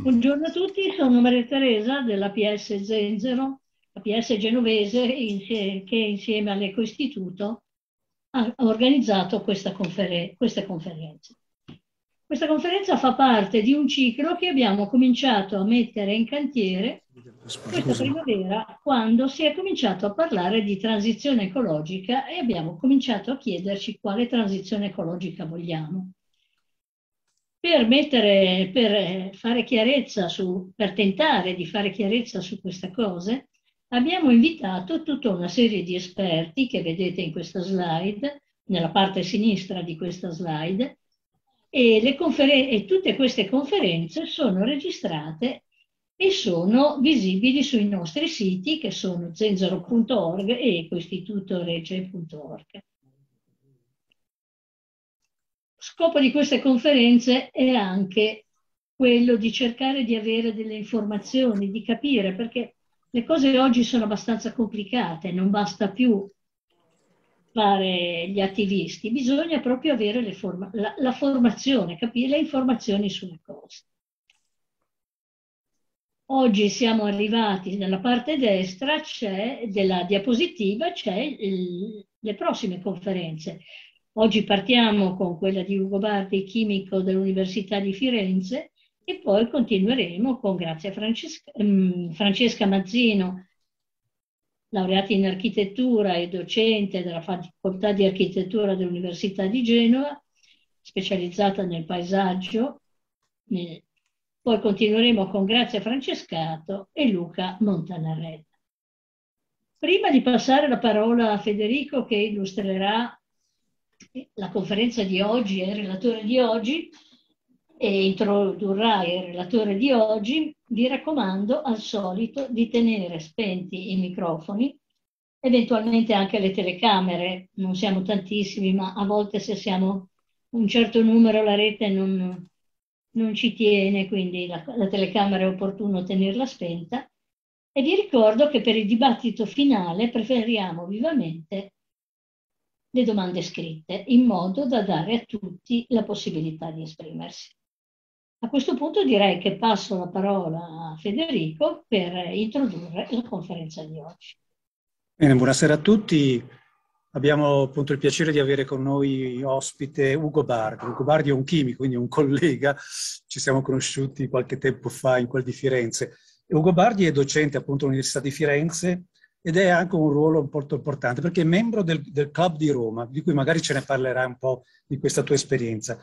Buongiorno a tutti, sono Maria Teresa della PS Zenzero, la PS genovese che insieme all'Eco Istituto ha organizzato questa conferen queste conferenze. Questa conferenza fa parte di un ciclo che abbiamo cominciato a mettere in cantiere questa primavera quando si è cominciato a parlare di transizione ecologica e abbiamo cominciato a chiederci quale transizione ecologica vogliamo per, mettere, per fare chiarezza su, per tentare di fare chiarezza su queste cose, abbiamo invitato tutta una serie di esperti che vedete in questa slide, nella parte sinistra di questa slide, e, e tutte queste conferenze sono registrate e sono visibili sui nostri siti che sono zenzero.org e ecoistitutorece.org scopo di queste conferenze è anche quello di cercare di avere delle informazioni, di capire, perché le cose oggi sono abbastanza complicate, non basta più fare gli attivisti, bisogna proprio avere forma la, la formazione, capire le informazioni sulle cose. Oggi siamo arrivati nella parte destra c'è, della diapositiva, c'è le prossime conferenze. Oggi partiamo con quella di Ugo Bardi, chimico dell'Università di Firenze, e poi continueremo con Grazia Francesca, um, Francesca Mazzino, laureata in architettura e docente della Facoltà di Architettura dell'Università di Genova, specializzata nel paesaggio. Poi continueremo con Grazia Francescato e Luca Montanarella. Prima di passare la parola a Federico che illustrerà la conferenza di oggi e il relatore di oggi e introdurrà il relatore di oggi, vi raccomando al solito di tenere spenti i microfoni, eventualmente anche le telecamere, non siamo tantissimi, ma a volte se siamo un certo numero la rete non, non ci tiene, quindi la, la telecamera è opportuno tenerla spenta. E vi ricordo che per il dibattito finale preferiamo vivamente le domande scritte in modo da dare a tutti la possibilità di esprimersi. A questo punto direi che passo la parola a Federico per introdurre la conferenza di oggi. Bene, buonasera a tutti. Abbiamo appunto il piacere di avere con noi ospite Ugo Bardi. Ugo Bardi è un chimico, quindi un collega, ci siamo conosciuti qualche tempo fa in quel di Firenze. Ugo Bardi è docente appunto all'Università di Firenze ed è anche un ruolo molto importante perché è membro del, del, Club di Roma, di cui magari ce ne parlerai un po' di questa tua esperienza.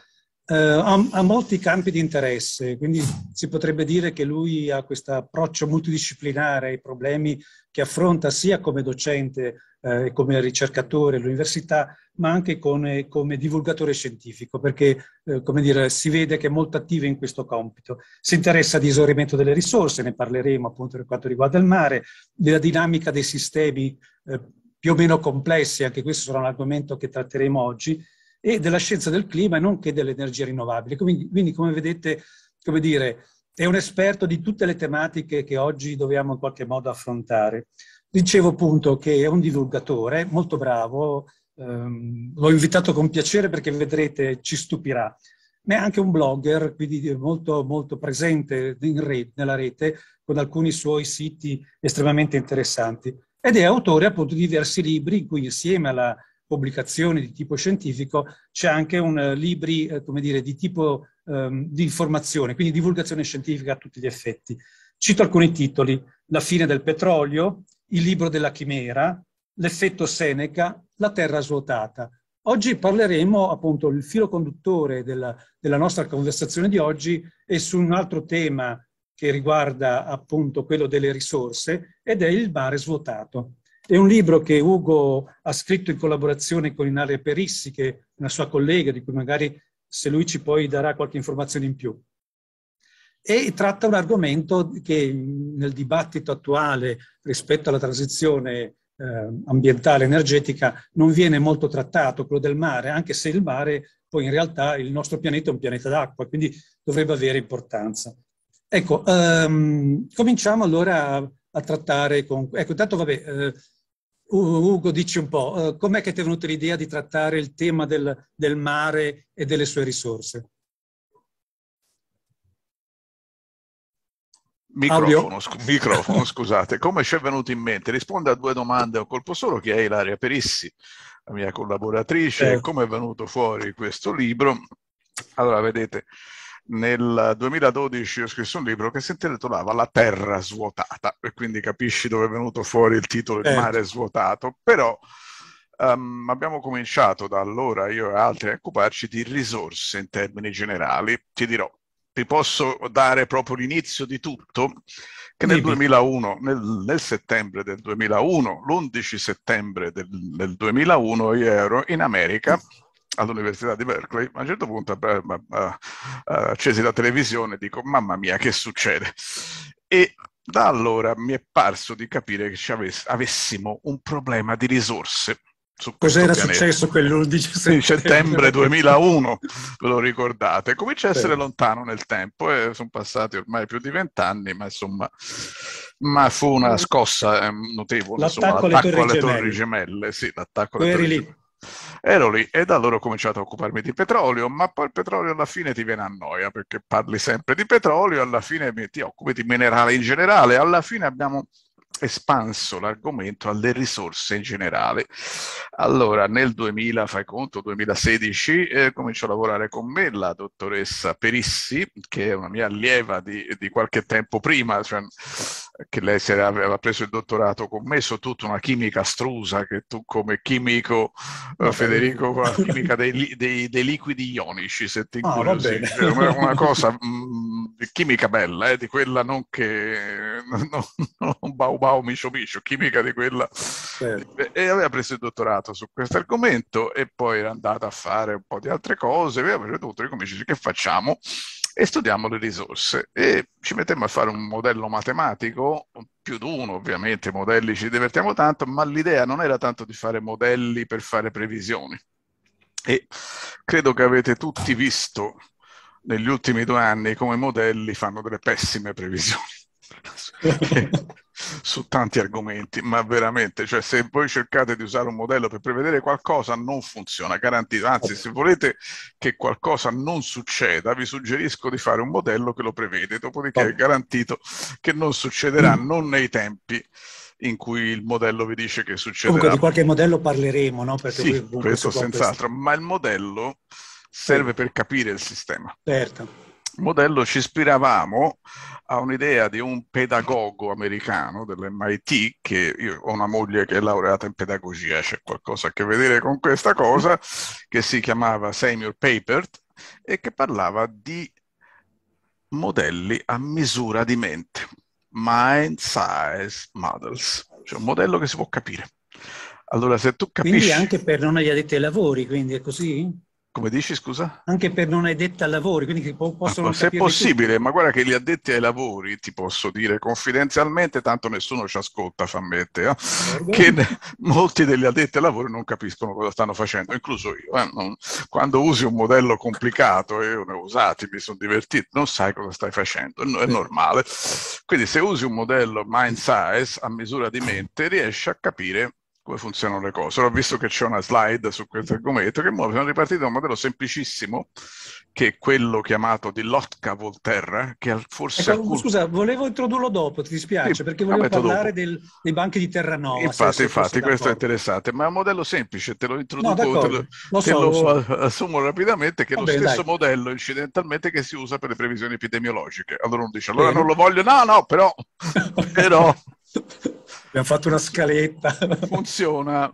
Uh, ha, ha, molti campi di interesse, quindi si potrebbe dire che lui ha questo approccio multidisciplinare ai problemi che affronta sia come docente eh, come ricercatore all'università, ma anche come, come divulgatore scientifico, perché eh, come dire, si vede che è molto attivo in questo compito. Si interessa di esaurimento delle risorse, ne parleremo appunto per quanto riguarda il mare, della dinamica dei sistemi eh, più o meno complessi, anche questo sarà un argomento che tratteremo oggi, e della scienza del clima e nonché delle energie rinnovabili. Quindi, quindi come vedete, come dire, è un esperto di tutte le tematiche che oggi dobbiamo in qualche modo affrontare. Dicevo appunto che è un divulgatore molto bravo, ehm, l'ho invitato con piacere perché vedrete ci stupirà, ma è anche un blogger, quindi molto, molto presente rete, nella rete con alcuni suoi siti estremamente interessanti. Ed è autore appunto di diversi libri in cui insieme alla pubblicazione di tipo scientifico c'è anche un uh, libri, eh, come dire, di tipo um, di informazione, quindi divulgazione scientifica a tutti gli effetti. Cito alcuni titoli, La fine del petrolio, il libro della chimera, l'effetto Seneca, la terra svuotata. Oggi parleremo appunto, il filo conduttore della, della nostra conversazione di oggi è su un altro tema che riguarda appunto quello delle risorse ed è il mare svuotato. È un libro che Ugo ha scritto in collaborazione con Inaria Perissi, che è una sua collega, di cui magari se lui ci poi darà qualche informazione in più e tratta un argomento che nel dibattito attuale rispetto alla transizione eh, ambientale energetica non viene molto trattato, quello del mare, anche se il mare poi in realtà il nostro pianeta è un pianeta d'acqua, quindi dovrebbe avere importanza. Ecco, um, cominciamo allora a, a, trattare con... Ecco, intanto vabbè, eh, Ugo, dici un po', eh, com'è che ti è venuta l'idea di trattare il tema del, del mare e delle sue risorse? Microfono, sc- microfono, scusate. Come ci è venuto in mente? Risponde a due domande a colpo solo, che è Ilaria Perissi, la mia collaboratrice, eh. come è venuto fuori questo libro. Allora, vedete, nel 2012 ho scritto un libro che si intitolava La Terra svuotata, e quindi capisci dove è venuto fuori il titolo Il eh. mare svuotato, però um, abbiamo cominciato da allora, io e altri, a occuparci di risorse in termini generali. Ti dirò, ti posso dare proprio l'inizio di tutto, che nel 2001, nel, nel settembre del 2001, l'11 settembre del, del, 2001, io ero in America all'Università di Berkeley, a un certo punto beh, beh, beh, accesi la televisione e dico, mamma mia, che succede? E da allora mi è parso di capire che avessimo un problema di risorse Cos'era pianeta. successo quell'11 settembre? settembre 2001, ve lo ricordate? Comincia a essere sì. lontano nel tempo e sono passati ormai più di vent'anni, ma insomma, ma fu una scossa eh, notevole. L'attacco, insomma, l'attacco alle, torri, alle gemelle. gemelle. Sì, l'attacco alle torri gemelle. Ero lì e da allora ho cominciato a occuparmi di petrolio, ma poi il petrolio alla fine ti viene a noia perché parli sempre di petrolio, alla fine ti occupi di minerale in generale, alla fine abbiamo espanso l'argomento alle risorse in generale. Allora, nel 2000, fai conto, 2016, eh, cominciò a lavorare con me la dottoressa Perissi, che è una mia allieva di, di qualche tempo prima, cioè, che lei era, aveva preso il dottorato con me su tutta una chimica astrusa che tu come chimico, uh, Federico, con la chimica dei, dei, dei, liquidi ionici, se ti incuriosisce. Ah, una, una, cosa mh, mm, chimica bella, eh, di quella non che... Non, non bau bau micio micio, chimica di quella. Certo. E aveva preso il dottorato su questo argomento e poi era andata a fare un po' di altre cose, aveva preso tutto, ricomincia, che facciamo? e studiamo le risorse e ci mettiamo a fare un modello matematico, più di uno ovviamente, modelli ci divertiamo tanto, ma l'idea non era tanto di fare modelli per fare previsioni. E credo che avete tutti visto negli ultimi due anni come i modelli fanno delle pessime previsioni. su tanti argomenti, ma veramente, cioè se voi cercate di usare un modello per prevedere qualcosa non funziona, garantito, anzi se volete che qualcosa non succeda vi suggerisco di fare un modello che lo prevede, dopodiché è garantito che non succederà, mm. non nei tempi in cui il modello vi dice che succederà. Comunque di qualche modello parleremo, no? Perché sì, questo senz'altro, ma il modello serve sì. per capire il sistema. Certo modello ci ispiravamo a un'idea di un pedagogo americano dell'MIT, che io ho una moglie che è laureata in pedagogia, c'è qualcosa a che vedere con questa cosa, che si chiamava Samuel Papert e che parlava di modelli a misura di mente, mind size models, cioè un modello che si può capire. Allora, se tu capisci... Quindi anche per non gli addetti ai lavori, quindi è così? Come dici, scusa? Anche per non addetti ai lavori, quindi che possono... Ma se è possibile, tutti. ma guarda che gli addetti ai lavori, ti posso dire confidenzialmente, tanto nessuno ci ascolta, fa mette, eh? che molti degli addetti ai lavori non capiscono cosa stanno facendo, incluso io. Eh? Non, quando usi un modello complicato, e io ne ho usati, mi sono divertito, non sai cosa stai facendo, è normale. Quindi se usi un modello mind size a misura di mente, riesci a capire come funzionano le cose. Ho visto che c'è una slide su questo argomento, che sono ripartito da un modello semplicissimo, che è quello chiamato di Lotka Volterra, che forse... Ecco, alcun... Scusa, volevo introdurlo dopo, ti dispiace, sì, perché volevo parlare del, dei banchi di Terranova. Infatti, infatti, questo è interessante, ma è un modello semplice, te lo introduco, no, te lo, lo, so, lo, so. assumo rapidamente, che è lo bene, stesso dai. modello incidentalmente che si usa per le previsioni epidemiologiche. Allora uno dice, allora bene. non lo voglio, no, no, però... però Abbiamo fatto una scaletta. Funziona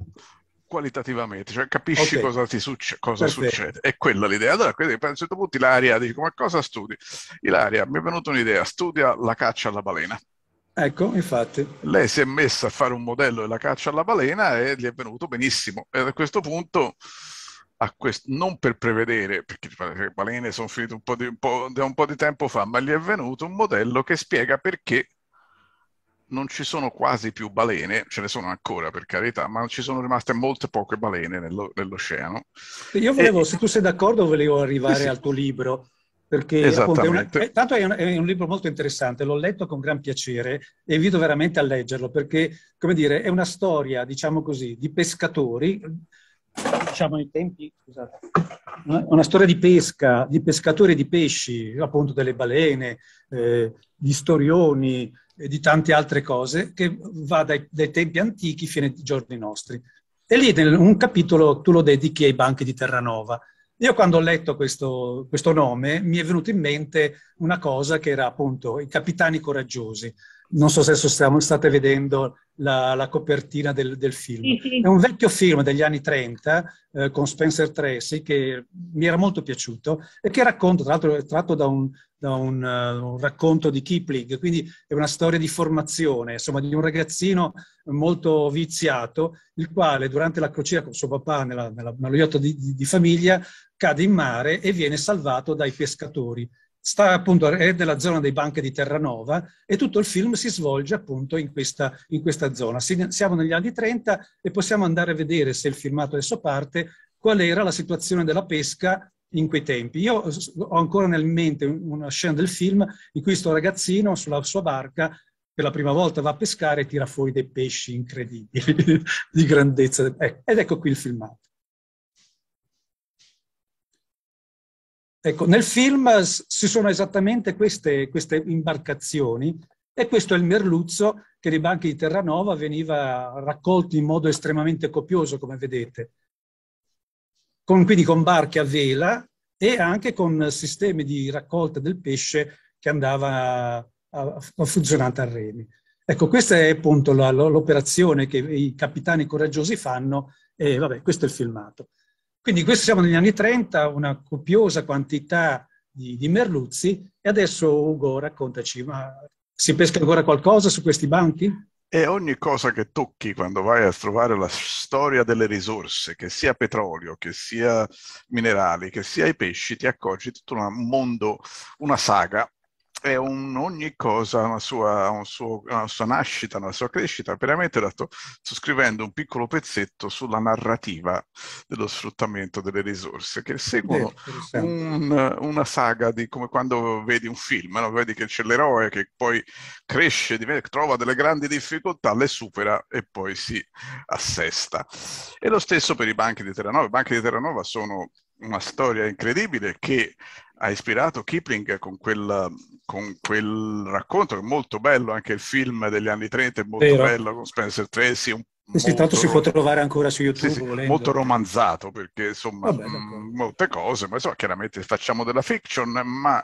qualitativamente, cioè capisci okay. cosa, ti succe- cosa succede. È quella l'idea. Allora, quindi, a un certo punto Ilaria dice, ma cosa studi? Ilaria, mi è venuta un'idea, studia la caccia alla balena. Ecco, infatti. Lei si è messa a fare un modello della caccia alla balena e gli è venuto benissimo. E a questo punto, quest- non per prevedere, perché le balene sono finite un po, di, un, po', un po' di tempo fa, ma gli è venuto un modello che spiega perché non ci sono quasi più balene, ce ne sono ancora per carità, ma ci sono rimaste molte poche balene nello, nell'oceano. Io volevo, e, se tu sei d'accordo, volevo arrivare sì, al tuo libro, perché appunto, è una, eh, tanto è un, è un, libro molto interessante, l'ho letto con gran piacere e invito veramente a leggerlo, perché, come dire, è una storia, diciamo così, di pescatori diciamo nei tempi, scusate, una storia di pesca, di pescatori di pesci, appunto delle balene, eh, di storioni e di tante altre cose, che va dai, dai tempi antichi fino ai giorni nostri. E lì in un capitolo tu lo dedichi ai banchi di Terranova. Io quando ho letto questo, questo, nome mi è venuto in mente una cosa che era appunto i capitani coraggiosi. Non so se stiamo, state vedendo la, la copertina del, del film. Sì, sì. È un vecchio film degli anni 30 eh, con Spencer Tracy che mi era molto piaciuto e che racconta, tra l'altro è tratto da un, da un, uh, un, racconto di Kipling, quindi è una storia di formazione, insomma, di un ragazzino molto viziato, il quale durante la crociera con suo papà nella, nella, nello yacht di, di, di famiglia cade in mare e viene salvato dai pescatori sta appunto, è nella zona dei banchi di Terranova e tutto il film si svolge appunto in questa, in questa zona. siamo negli anni 30 e possiamo andare a vedere, se il filmato adesso parte, qual era la situazione della pesca in quei tempi. Io ho ancora nel mente una scena del film in cui questo ragazzino sulla sua barca per la prima volta va a pescare e tira fuori dei pesci incredibili di grandezza. Ecco, ed ecco qui il filmato. Ecco, nel film ci sono esattamente queste, queste, imbarcazioni e questo è il merluzzo che nei banchi di Terranova veniva raccolto in modo estremamente copioso, come vedete, con, quindi con barche a vela e anche con sistemi di raccolta del pesce che andava a, a, funzionante a remi. Ecco, questa è appunto l'operazione che i capitani coraggiosi fanno e vabbè, questo è il filmato. Quindi questo siamo negli anni 30, una copiosa quantità di, di merluzzi e adesso Ugo raccontaci, ma si pesca ancora qualcosa su questi banchi? E ogni cosa che tocchi quando vai a trovare la storia delle risorse, che sia petrolio, che sia minerali, che sia i pesci, ti accorgi tutto un mondo, una saga è un, ogni cosa ha una sua, un suo, una sua nascita, una sua crescita. Veramente sto, sto scrivendo un piccolo pezzetto sulla narrativa dello sfruttamento delle risorse che seguono un, una saga di come quando vedi un film, no? vedi che c'è l'eroe che poi cresce, trova delle grandi difficoltà, le supera e poi si assesta. E lo stesso per i banchi di Terranova. I banchi di Terranova sono una storia incredibile che ha ispirato Kipling con quel, con quel racconto che è molto bello, anche il film degli anni 30 è molto Vero. bello con Spencer Tracy, un sì, tanto si può trovare ancora su YouTube. Sì, sì, molto romanzato perché insomma Vabbè, mh, molte cose, ma insomma chiaramente facciamo della fiction, ma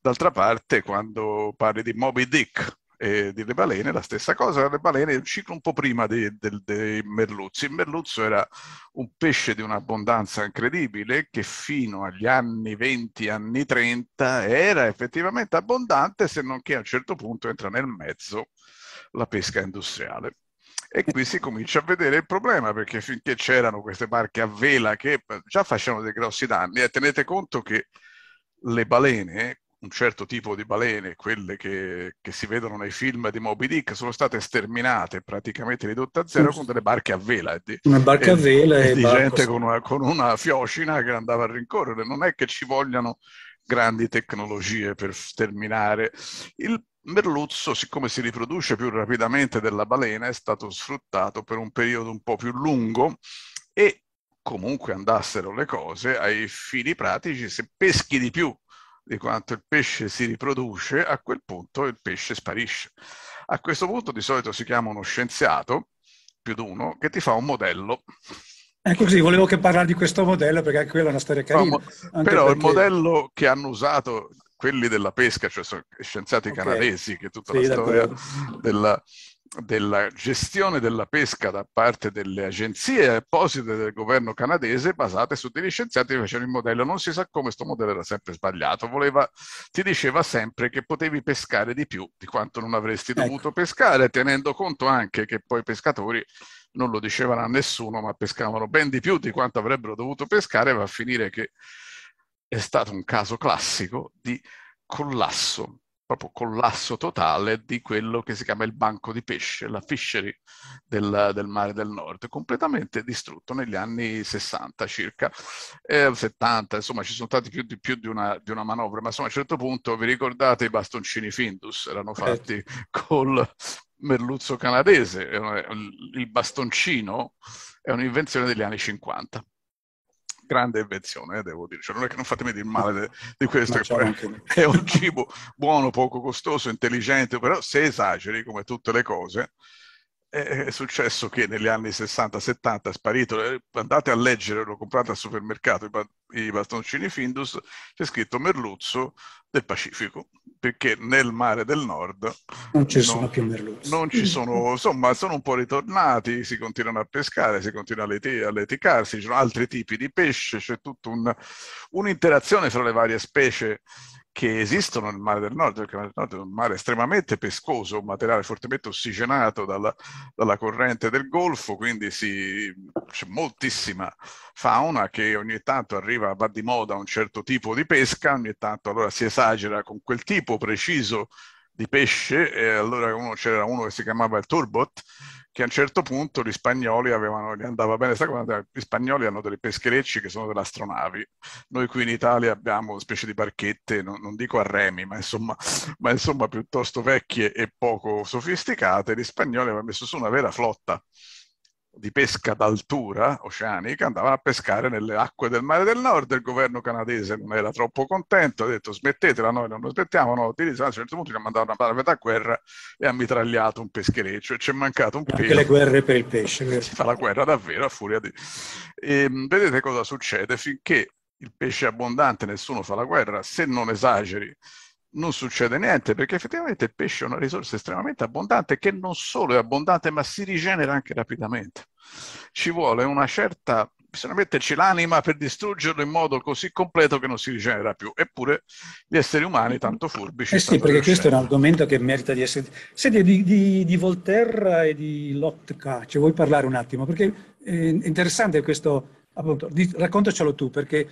d'altra parte quando parli di Moby Dick e delle balene, la stessa cosa, le balene ciclo un po' prima dei, dei, dei merluzzi. Il merluzzo era un pesce di un'abbondanza incredibile che fino agli anni 20, anni 30 era effettivamente abbondante, se non che a un certo punto entra nel mezzo la pesca industriale. E qui si comincia a vedere il problema, perché finché c'erano queste barche a vela che già facevano dei grossi danni, e tenete conto che le balene, un certo tipo di balene, quelle che, che, si vedono nei film di Moby Dick, sono state sterminate, praticamente ridotte a zero con delle barche a vela. Di, una barca e, a vela e, e di gente con una, con una, fiocina che andava a rincorrere. Non è che ci vogliano grandi tecnologie per sterminare. Il merluzzo, siccome si riproduce più rapidamente della balena, è stato sfruttato per un periodo un po' più lungo e comunque andassero le cose ai fini pratici, se peschi di più di quanto il pesce si riproduce, a quel punto il pesce sparisce. A questo punto di solito si chiama uno scienziato, più di uno, che ti fa un modello. Ecco così, volevo che parlare di questo modello perché anche quella è una storia carina. No, però perché... il modello che hanno usato quelli della pesca, cioè sono scienziati okay. canadesi, che tutta sì, la storia della, della gestione della pesca da parte delle agenzie apposite del governo canadese basate su degli scienziati che facevano il modello. Non si sa come questo modello era sempre sbagliato. Voleva, ti diceva sempre che potevi pescare di più di quanto non avresti ecco. dovuto pescare, tenendo conto anche che poi i pescatori non lo dicevano a nessuno, ma pescavano ben di più di quanto avrebbero dovuto pescare, va a finire che è stato un caso classico di collasso proprio collasso totale di quello che si chiama il banco di pesce, la fishery del, del mare del nord, completamente distrutto negli anni 60 circa, eh, 70, insomma ci sono stati più di, più di, una, di una manovra, ma insomma a un certo punto vi ricordate i bastoncini Findus, erano fatti eh. col merluzzo canadese, il bastoncino è un'invenzione degli anni 50 grande invenzione, eh, devo dire. Cioè, non è che non fatemi dire male de, di questo, che è un cibo buono, poco costoso, intelligente, però se esageri, come tutte le cose, è successo che negli anni 60-70 è sparito, eh, andate a leggere, l'ho comprato al supermercato, i bastoncini Findus, c'è scritto merluzzo del Pacifico, perché nel mare del nord non ci sono non, più merluzzi. Non ci sono, insomma, sono un po' ritornati, si continuano a pescare, si continua a leticarsi, ci sono altri tipi di pesce, c'è tutta un, un'interazione fra le varie specie che esistono nel mare del nord, perché il mare del nord è un mare estremamente pescoso, un materiale fortemente ossigenato dalla, dalla corrente del Golfo, quindi si, c'è moltissima fauna che ogni tanto arriva, va di moda un certo tipo di pesca, ogni tanto allora si esagera con quel tipo preciso di pesce, e allora uno, c'era uno che si chiamava il turbot, che a un certo punto gli spagnoli avevano, gli andava bene questa cosa, gli spagnoli hanno delle pescherecci che sono delle astronavi. Noi qui in Italia abbiamo specie di barchette, non, non dico a remi, ma insomma, ma insomma piuttosto vecchie e poco sofisticate. Gli spagnoli avevano messo su una vera flotta di pesca d'altura oceanica andavano a pescare nelle acque del mare del nord. Il governo canadese non era troppo contento, ha detto smettetela, noi non lo aspettiamo, no, utilizzate. A un certo punto ci ha mandato una metà guerra e ha mitragliato un peschereccio e ci è mancato un pesce. Anche le guerre per il pesce. Si fa la guerra davvero a furia di... E, ehm, vedete cosa succede? Finché il pesce è abbondante nessuno fa la guerra, se non esageri non succede niente perché effettivamente il pesce è una risorsa estremamente abbondante che non solo è abbondante ma si rigenera anche rapidamente. Ci vuole una certa, bisogna metterci l'anima per distruggerlo in modo così completo che non si rigenera più. Eppure gli esseri umani, tanto furbi, ci Eh sì, perché questo è un argomento che merita di essere... Senti, di, di, di Voltaire e di Lotka, ci vuoi parlare un attimo? Perché è interessante questo, appunto, di, raccontacelo tu, perché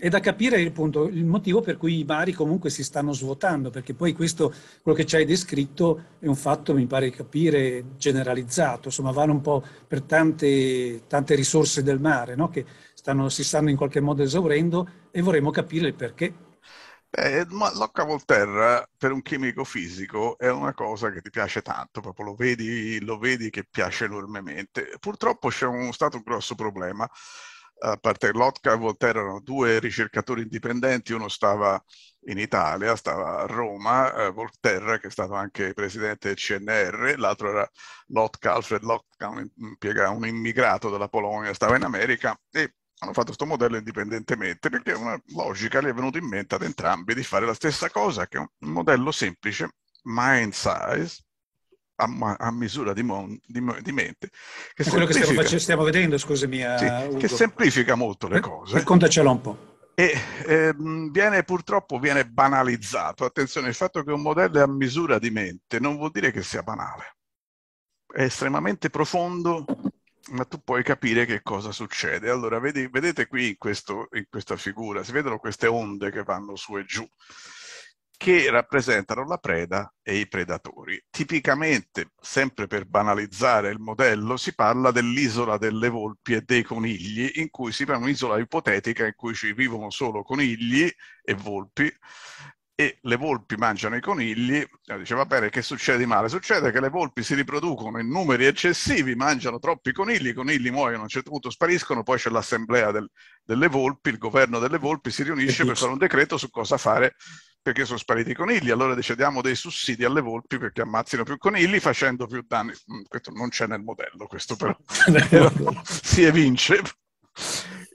è da capire appunto, il motivo per cui i mari comunque si stanno svuotando, perché poi questo, quello che ci hai descritto, è un fatto, mi pare capire, generalizzato, insomma vanno un po' per tante, tante risorse del mare, no? che stanno, si stanno in qualche modo esaurendo e vorremmo capire il perché. Beh, ma l'occa Volterra per un chimico fisico è una cosa che ti piace tanto, proprio lo vedi, lo vedi che piace enormemente. Purtroppo c'è un, stato un grosso problema a parte Lotka e Voltaire erano due ricercatori indipendenti, uno stava in Italia, stava a Roma, eh, Voltaire che è stato anche presidente del CNR, l'altro era Lotka, Alfred Lotka, un, un immigrato della Polonia, stava in America e hanno fatto questo modello indipendentemente perché una logica gli è venuta in mente ad entrambi di fare la stessa cosa, che è un modello semplice, mind size, a, a misura di, mon, di, di, mente. Che è quello che stiamo, facendo, stiamo vedendo, scusami. Sì, eh, che semplifica molto le cose. Raccontacelo un po'. E eh, viene purtroppo viene banalizzato. Attenzione, il fatto che un modello è a misura di mente non vuol dire che sia banale. È estremamente profondo, ma tu puoi capire che cosa succede. Allora, vedi, vedete qui in, questo, in questa figura, si vedono queste onde che vanno su e giù che rappresentano la preda e i predatori. Tipicamente, sempre per banalizzare il modello, si parla dell'isola delle volpi e dei conigli, in cui si parla un'isola ipotetica in cui ci vivono solo conigli e volpi e le volpi mangiano i conigli, dice va bene, che succede di male? Succede che le volpi si riproducono in numeri eccessivi, mangiano troppi conigli, i conigli muoiono, a un certo punto spariscono, poi c'è l'assemblea del, delle volpi, il governo delle volpi si riunisce per fare un decreto su cosa fare perché sono spariti i conigli, allora dice diamo dei sussidi alle volpi perché ammazzino più conigli facendo più danni. Mm, questo non c'è nel modello, questo però, si evince.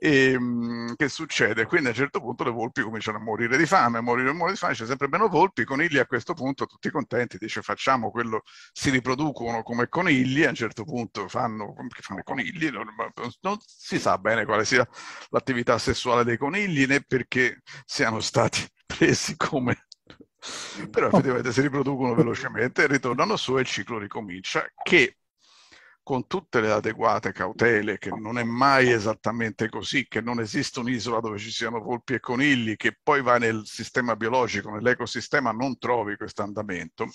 E, ehm, che succede? Quindi a un certo punto le volpi cominciano a morire di fame, a morire, a morire di fame, c'è sempre meno volpi, conigli a questo punto tutti contenti, dice facciamo quello, si riproducono come conigli, a un certo punto fanno, fanno i conigli, non, non, si sa bene quale sia l'attività sessuale dei conigli né perché siano stati presi come... però effettivamente si riproducono velocemente, ritornano su e il ciclo ricomincia, che con tutte le adeguate cautele, che non è mai esattamente così, che non esiste un'isola dove ci siano volpi e conigli, che poi va nel sistema biologico, nell'ecosistema, non trovi questo andamento.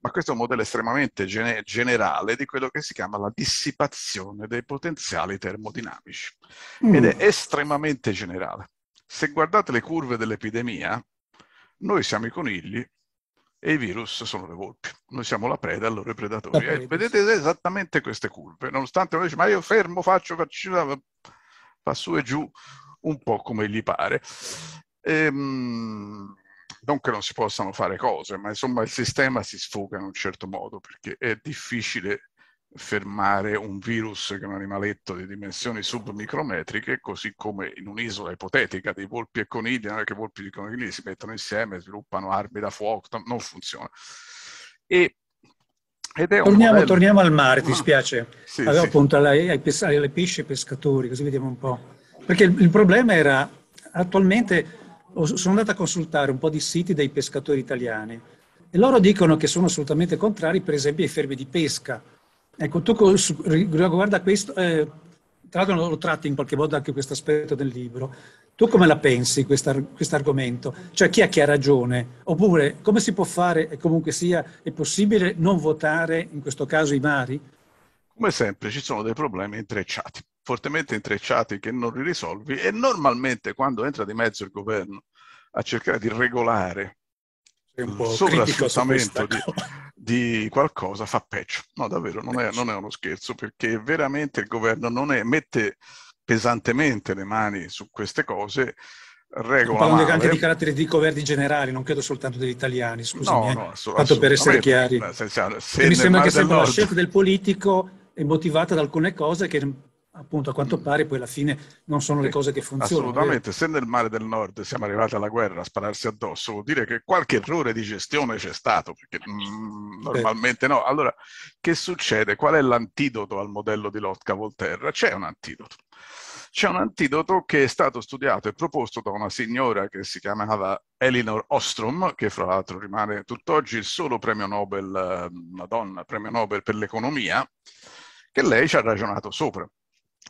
Ma questo è un modello estremamente gene- generale di quello che si chiama la dissipazione dei potenziali termodinamici mm. ed è estremamente generale se guardate le curve dell'epidemia, noi siamo i conigli e i virus sono le volpi. Noi siamo la preda, loro i predatori. E vedete esattamente queste curve, nonostante uno dice ma io fermo, faccio, faccio, fa su e giù un po' come gli pare. Ehm, non che non si possano fare cose, ma insomma il sistema si sfoga in un certo modo perché è difficile fermare un virus che è un animaletto di dimensioni submicrometriche, così come in un'isola ipotetica dei volpi e conigli, non è che volpi e conigli si mettono insieme, sviluppano armi da fuoco, non funziona. E, torniamo, torniamo, al mare, ti ah, spiace? Sì, Avevo sì. appunto ai, ai, pes- ai pesci e pescatori, così vediamo un po'. Perché il, il problema era, attualmente sono andato a consultare un po' di siti dei pescatori italiani e loro dicono che sono assolutamente contrari, per esempio, ai fermi di pesca Ecco, tu riguarda questo, eh, tra l'altro lo tratti in qualche modo anche questo aspetto del libro, tu come la pensi questo argomento? Cioè chi è che ha ragione? Oppure come si può fare e comunque sia, è possibile non votare in questo caso i mari? Come sempre ci sono dei problemi intrecciati, fortemente intrecciati che non li risolvi e normalmente quando entra di mezzo il governo a cercare di regolare il sovrasfruttamento di, di qualcosa fa peggio. No, davvero, non è, non è, uno scherzo, perché veramente il governo non è, mette pesantemente le mani su queste cose, regola Parlando male. anche di carattere di governi generali, non credo soltanto degli italiani, scusami. No, no, assolut- tanto per essere chiari. Se mi sembra che sempre la scelta del politico è motivata da alcune cose che appunto a quanto pare poi alla fine non sono le cose che funzionano. Assolutamente, se nel mare del nord siamo arrivati alla guerra a spararsi addosso, vuol dire che qualche errore di gestione c'è stato, perché mm, normalmente no. Allora, che succede? Qual è l'antidoto al modello di Lotka Volterra? C'è un antidoto. C'è un antidoto che è stato studiato e proposto da una signora che si chiamava Elinor Ostrom, che fra l'altro rimane tutt'oggi il solo premio Nobel, eh, una donna, premio Nobel per l'economia, che lei ci ha ragionato sopra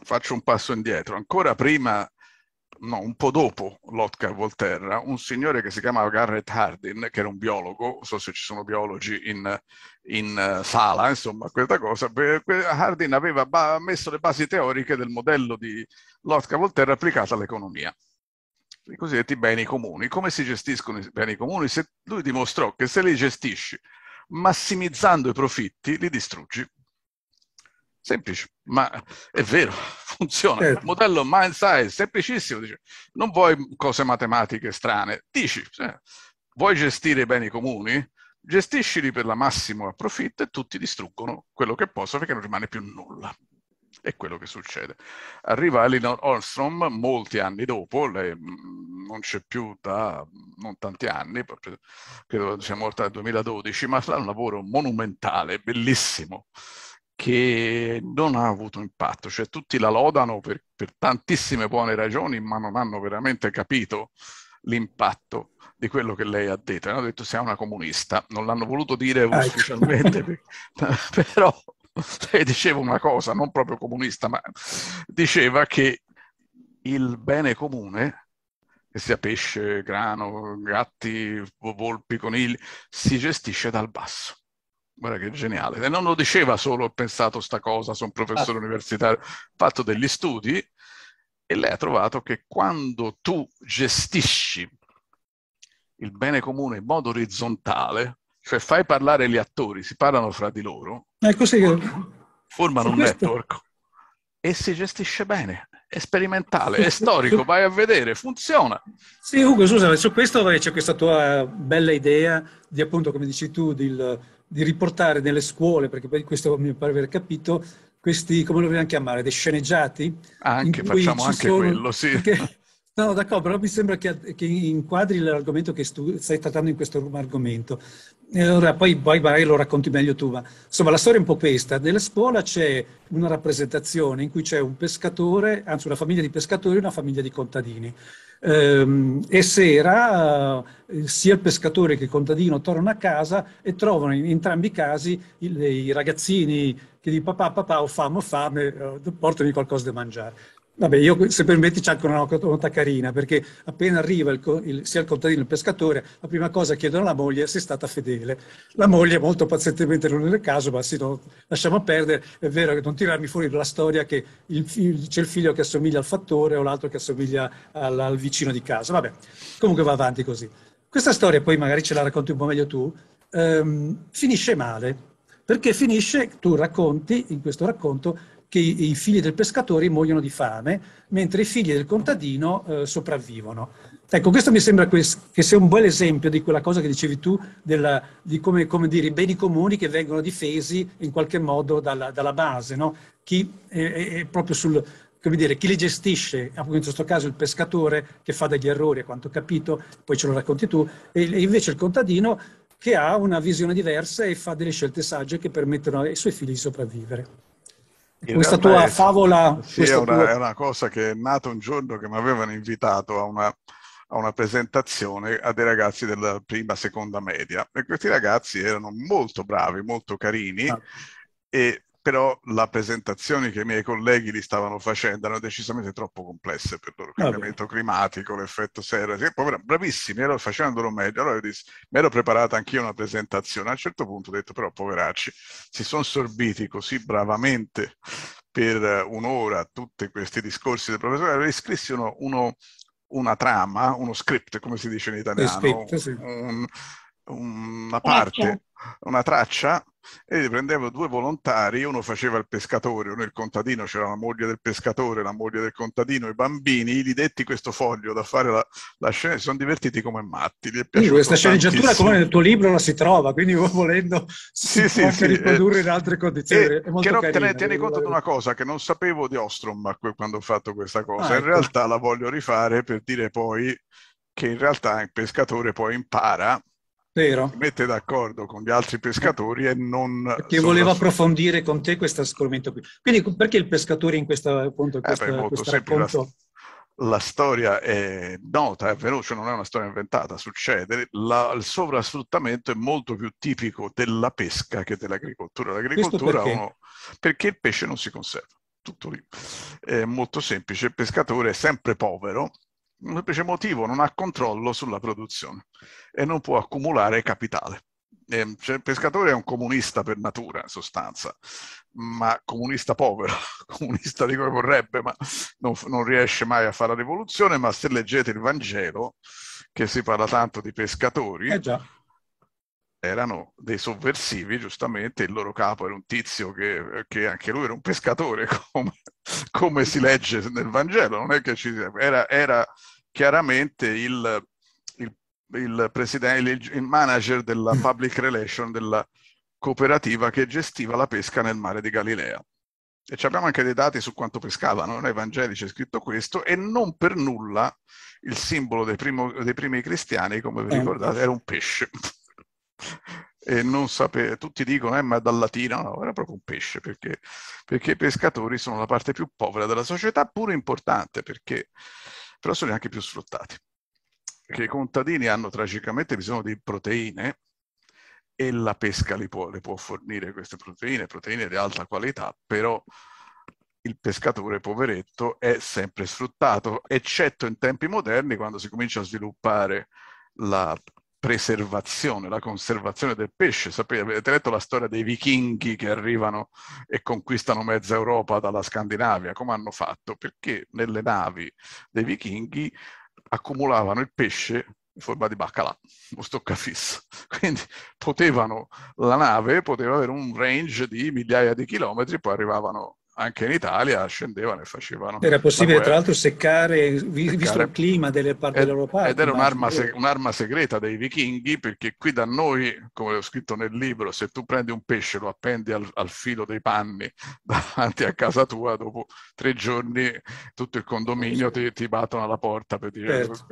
faccio un passo indietro, ancora prima, no, un po' dopo Lotka Volterra, un signore che si chiamava Garrett Hardin, che era un biologo, non so se ci sono biologi in, in uh, sala, insomma, questa cosa, Hardin aveva ba- messo le basi teoriche del modello di Lotka Volterra applicato all'economia i cosiddetti beni comuni. Come si gestiscono i beni comuni? Se lui dimostrò che se li gestisci massimizzando i profitti, li distruggi. Semplice, ma è vero, funziona. Certo. Il modello mind size, semplicissimo. Dice, non vuoi cose matematiche strane. Dici, eh, vuoi gestire i beni comuni? Gestiscili per la massimo a profitto e tutti distruggono quello che possono perché non rimane più nulla. È quello che succede. Arriva Elinor Ostrom molti anni dopo, lei mm, non c'è più da non tanti anni, credo sia morta nel 2012, ma fa un lavoro monumentale, bellissimo che non ha avuto impatto, cioè tutti la lodano per, per tantissime buone ragioni, ma non hanno veramente capito l'impatto di quello che lei ha detto. Hanno detto sei una comunista, non l'hanno voluto dire ecco. ufficialmente, però lei diceva una cosa, non proprio comunista, ma diceva che il bene comune, che sia pesce, grano, gatti, volpi, conigli, si gestisce dal basso. Guarda che geniale. E non lo diceva solo ho pensato sta cosa, sono professore ah. universitario, ha fatto degli studi e lei ha trovato che quando tu gestisci il bene comune in modo orizzontale, cioè fai parlare gli attori, si parlano fra di loro, è così che... formano un questo... network e si gestisce bene. È sperimentale, è storico, vai a vedere, funziona. Sì, Ugo, scusa, su questo c'è questa tua bella idea di appunto, come dici tu, di di riportare nelle scuole, perché poi questo mi pare aver capito, questi, come lo vogliamo chiamare, dei sceneggiati? Anche, facciamo anche sono, quello, sì. Perché, no, d'accordo, però mi sembra che, che inquadri l'argomento che stu, stai trattando in questo argomento. Allora poi, poi magari lo racconti meglio tu, ma insomma la storia è un po' questa. Nella scuola c'è una rappresentazione in cui c'è un pescatore, anzi una famiglia di pescatori e una famiglia di contadini. Ehm, e sera eh, sia il pescatore che il contadino tornano a casa e trovano in entrambi i casi i, i ragazzini che dicono papà, papà, ho fame, ho fame, eh, portami qualcosa da mangiare. Vabbè, io se permetti c'è anche una nota carina, perché appena arriva il, il, sia il contadino che il pescatore, la prima cosa chiedono alla moglie se è stata fedele. La moglie molto pazientemente non è il caso, ma sì, no, lasciamo perdere, è vero che non tirarmi fuori la storia che il, c'è il figlio che assomiglia al fattore o l'altro che assomiglia al, al vicino di casa. Vabbè, comunque va avanti così. Questa storia poi magari ce la racconti un po' meglio tu, ehm, finisce male, perché finisce, tu racconti in questo racconto, che i, figli del pescatore muoiono di fame, mentre i figli del contadino eh, sopravvivono. Ecco, questo mi sembra che sia un bel esempio di quella cosa che dicevi tu, della, di come, come, dire, i beni comuni che vengono difesi in qualche modo dalla, dalla base, no? Chi è, è proprio sul, come dire, chi li gestisce, in questo caso il pescatore che fa degli errori, a quanto ho capito, poi ce lo racconti tu, e invece il contadino che ha una visione diversa e fa delle scelte sagge che permettono ai suoi figli di sopravvivere. In questa tua è, favola... Sì, è una, tua... è una cosa che è nata un giorno che mi avevano invitato a una a una presentazione a dei ragazzi della prima, seconda media e questi ragazzi erano molto bravi, molto carini ah. e però la presentazione che i miei colleghi li stavano facendo erano decisamente troppo complesse per il loro cambiamento Vabbè. climatico, l'effetto serra, bravissimi, ero, facevano loro meglio, allora mi ero preparata anch'io una presentazione, a un certo punto ho detto però poveracci, si sono sorbiti così bravamente per un'ora tutti questi discorsi del professore, riscrissi uno, uno una trama, uno script, come si dice in italiano, script, sì. un, una parte, una traccia e prendevo due volontari, uno faceva il pescatore, uno il contadino, c'era la moglie del pescatore, la moglie del contadino, i bambini, gli detti questo foglio da fare la, la scena, si sono divertiti come matti. Quindi questa sceneggiatura come nel tuo libro la si trova, quindi volendo si sì, può sì, riprodurre eh, in altre condizioni. Che non carina, tieni conto di una cosa, che non sapevo di Ostrom quando ho fatto questa cosa, ah, in ecco. realtà la voglio rifare per dire poi che in realtà il pescatore poi impara Vero. si mette d'accordo con gli altri pescatori e non... Perché voleva approfondire con te questo argomento qui. Quindi perché il pescatore in questo, appunto, questo, eh beh, questo racconto... La, la, storia è nota, è veloce, non è una storia inventata, succede. La, il sovrasfruttamento è molto più tipico della pesca che dell'agricoltura. L'agricoltura perché? Uno, perché il pesce non si conserva. Tutto lì. È molto semplice, il pescatore è sempre povero, un semplice motivo, non ha controllo sulla produzione e non può accumulare capitale. Eh, cioè, il pescatore è un comunista per natura, in sostanza, ma comunista povero, comunista di come vorrebbe, ma non, non riesce mai a fare la rivoluzione, ma se leggete il Vangelo, che si parla tanto di pescatori, eh erano dei sovversivi, giustamente, il loro capo era un tizio che, che anche lui era un pescatore, come, come, si legge nel Vangelo, non è che ci era, era chiaramente il, il, il, presidente, il, il manager della public relation della cooperativa che gestiva la pesca nel mare di Galilea. E abbiamo anche dei dati su quanto pescavano, nei Vangeli c'è scritto questo, e non per nulla il simbolo dei, primo, dei primi cristiani, come vi eh. ricordate, era un pesce e non sapere, tutti dicono, eh, ma dal latino, no, era proprio un pesce, perché, perché i pescatori sono la parte più povera della società, pure importante, perché però sono anche più sfruttati. Perché i contadini hanno tragicamente bisogno di proteine e la pesca li può, le può fornire queste proteine, proteine di alta qualità, però il pescatore poveretto è sempre sfruttato, eccetto in tempi moderni quando si comincia a sviluppare la preservazione, la conservazione del pesce. Sapete, avete letto la storia dei vichinghi che arrivano e conquistano mezza Europa dalla Scandinavia? Come hanno fatto? Perché nelle navi dei vichinghi accumulavano il pesce in forma di baccalà, lo stoccafisso. Quindi potevano, la nave poteva avere un range di migliaia di chilometri, poi arrivavano anche in Italia scendevano e facevano. Era possibile tra l'altro seccare, seccare, visto il clima delle parti dell'Europa. Ed era un'arma, se, un'arma, segreta dei vichinghi perché qui da noi, come ho scritto nel libro, se tu prendi un pesce, lo appendi al, al filo dei panni davanti a casa tua, dopo tre giorni tutto il condominio ti, ti battono alla porta per dire certo.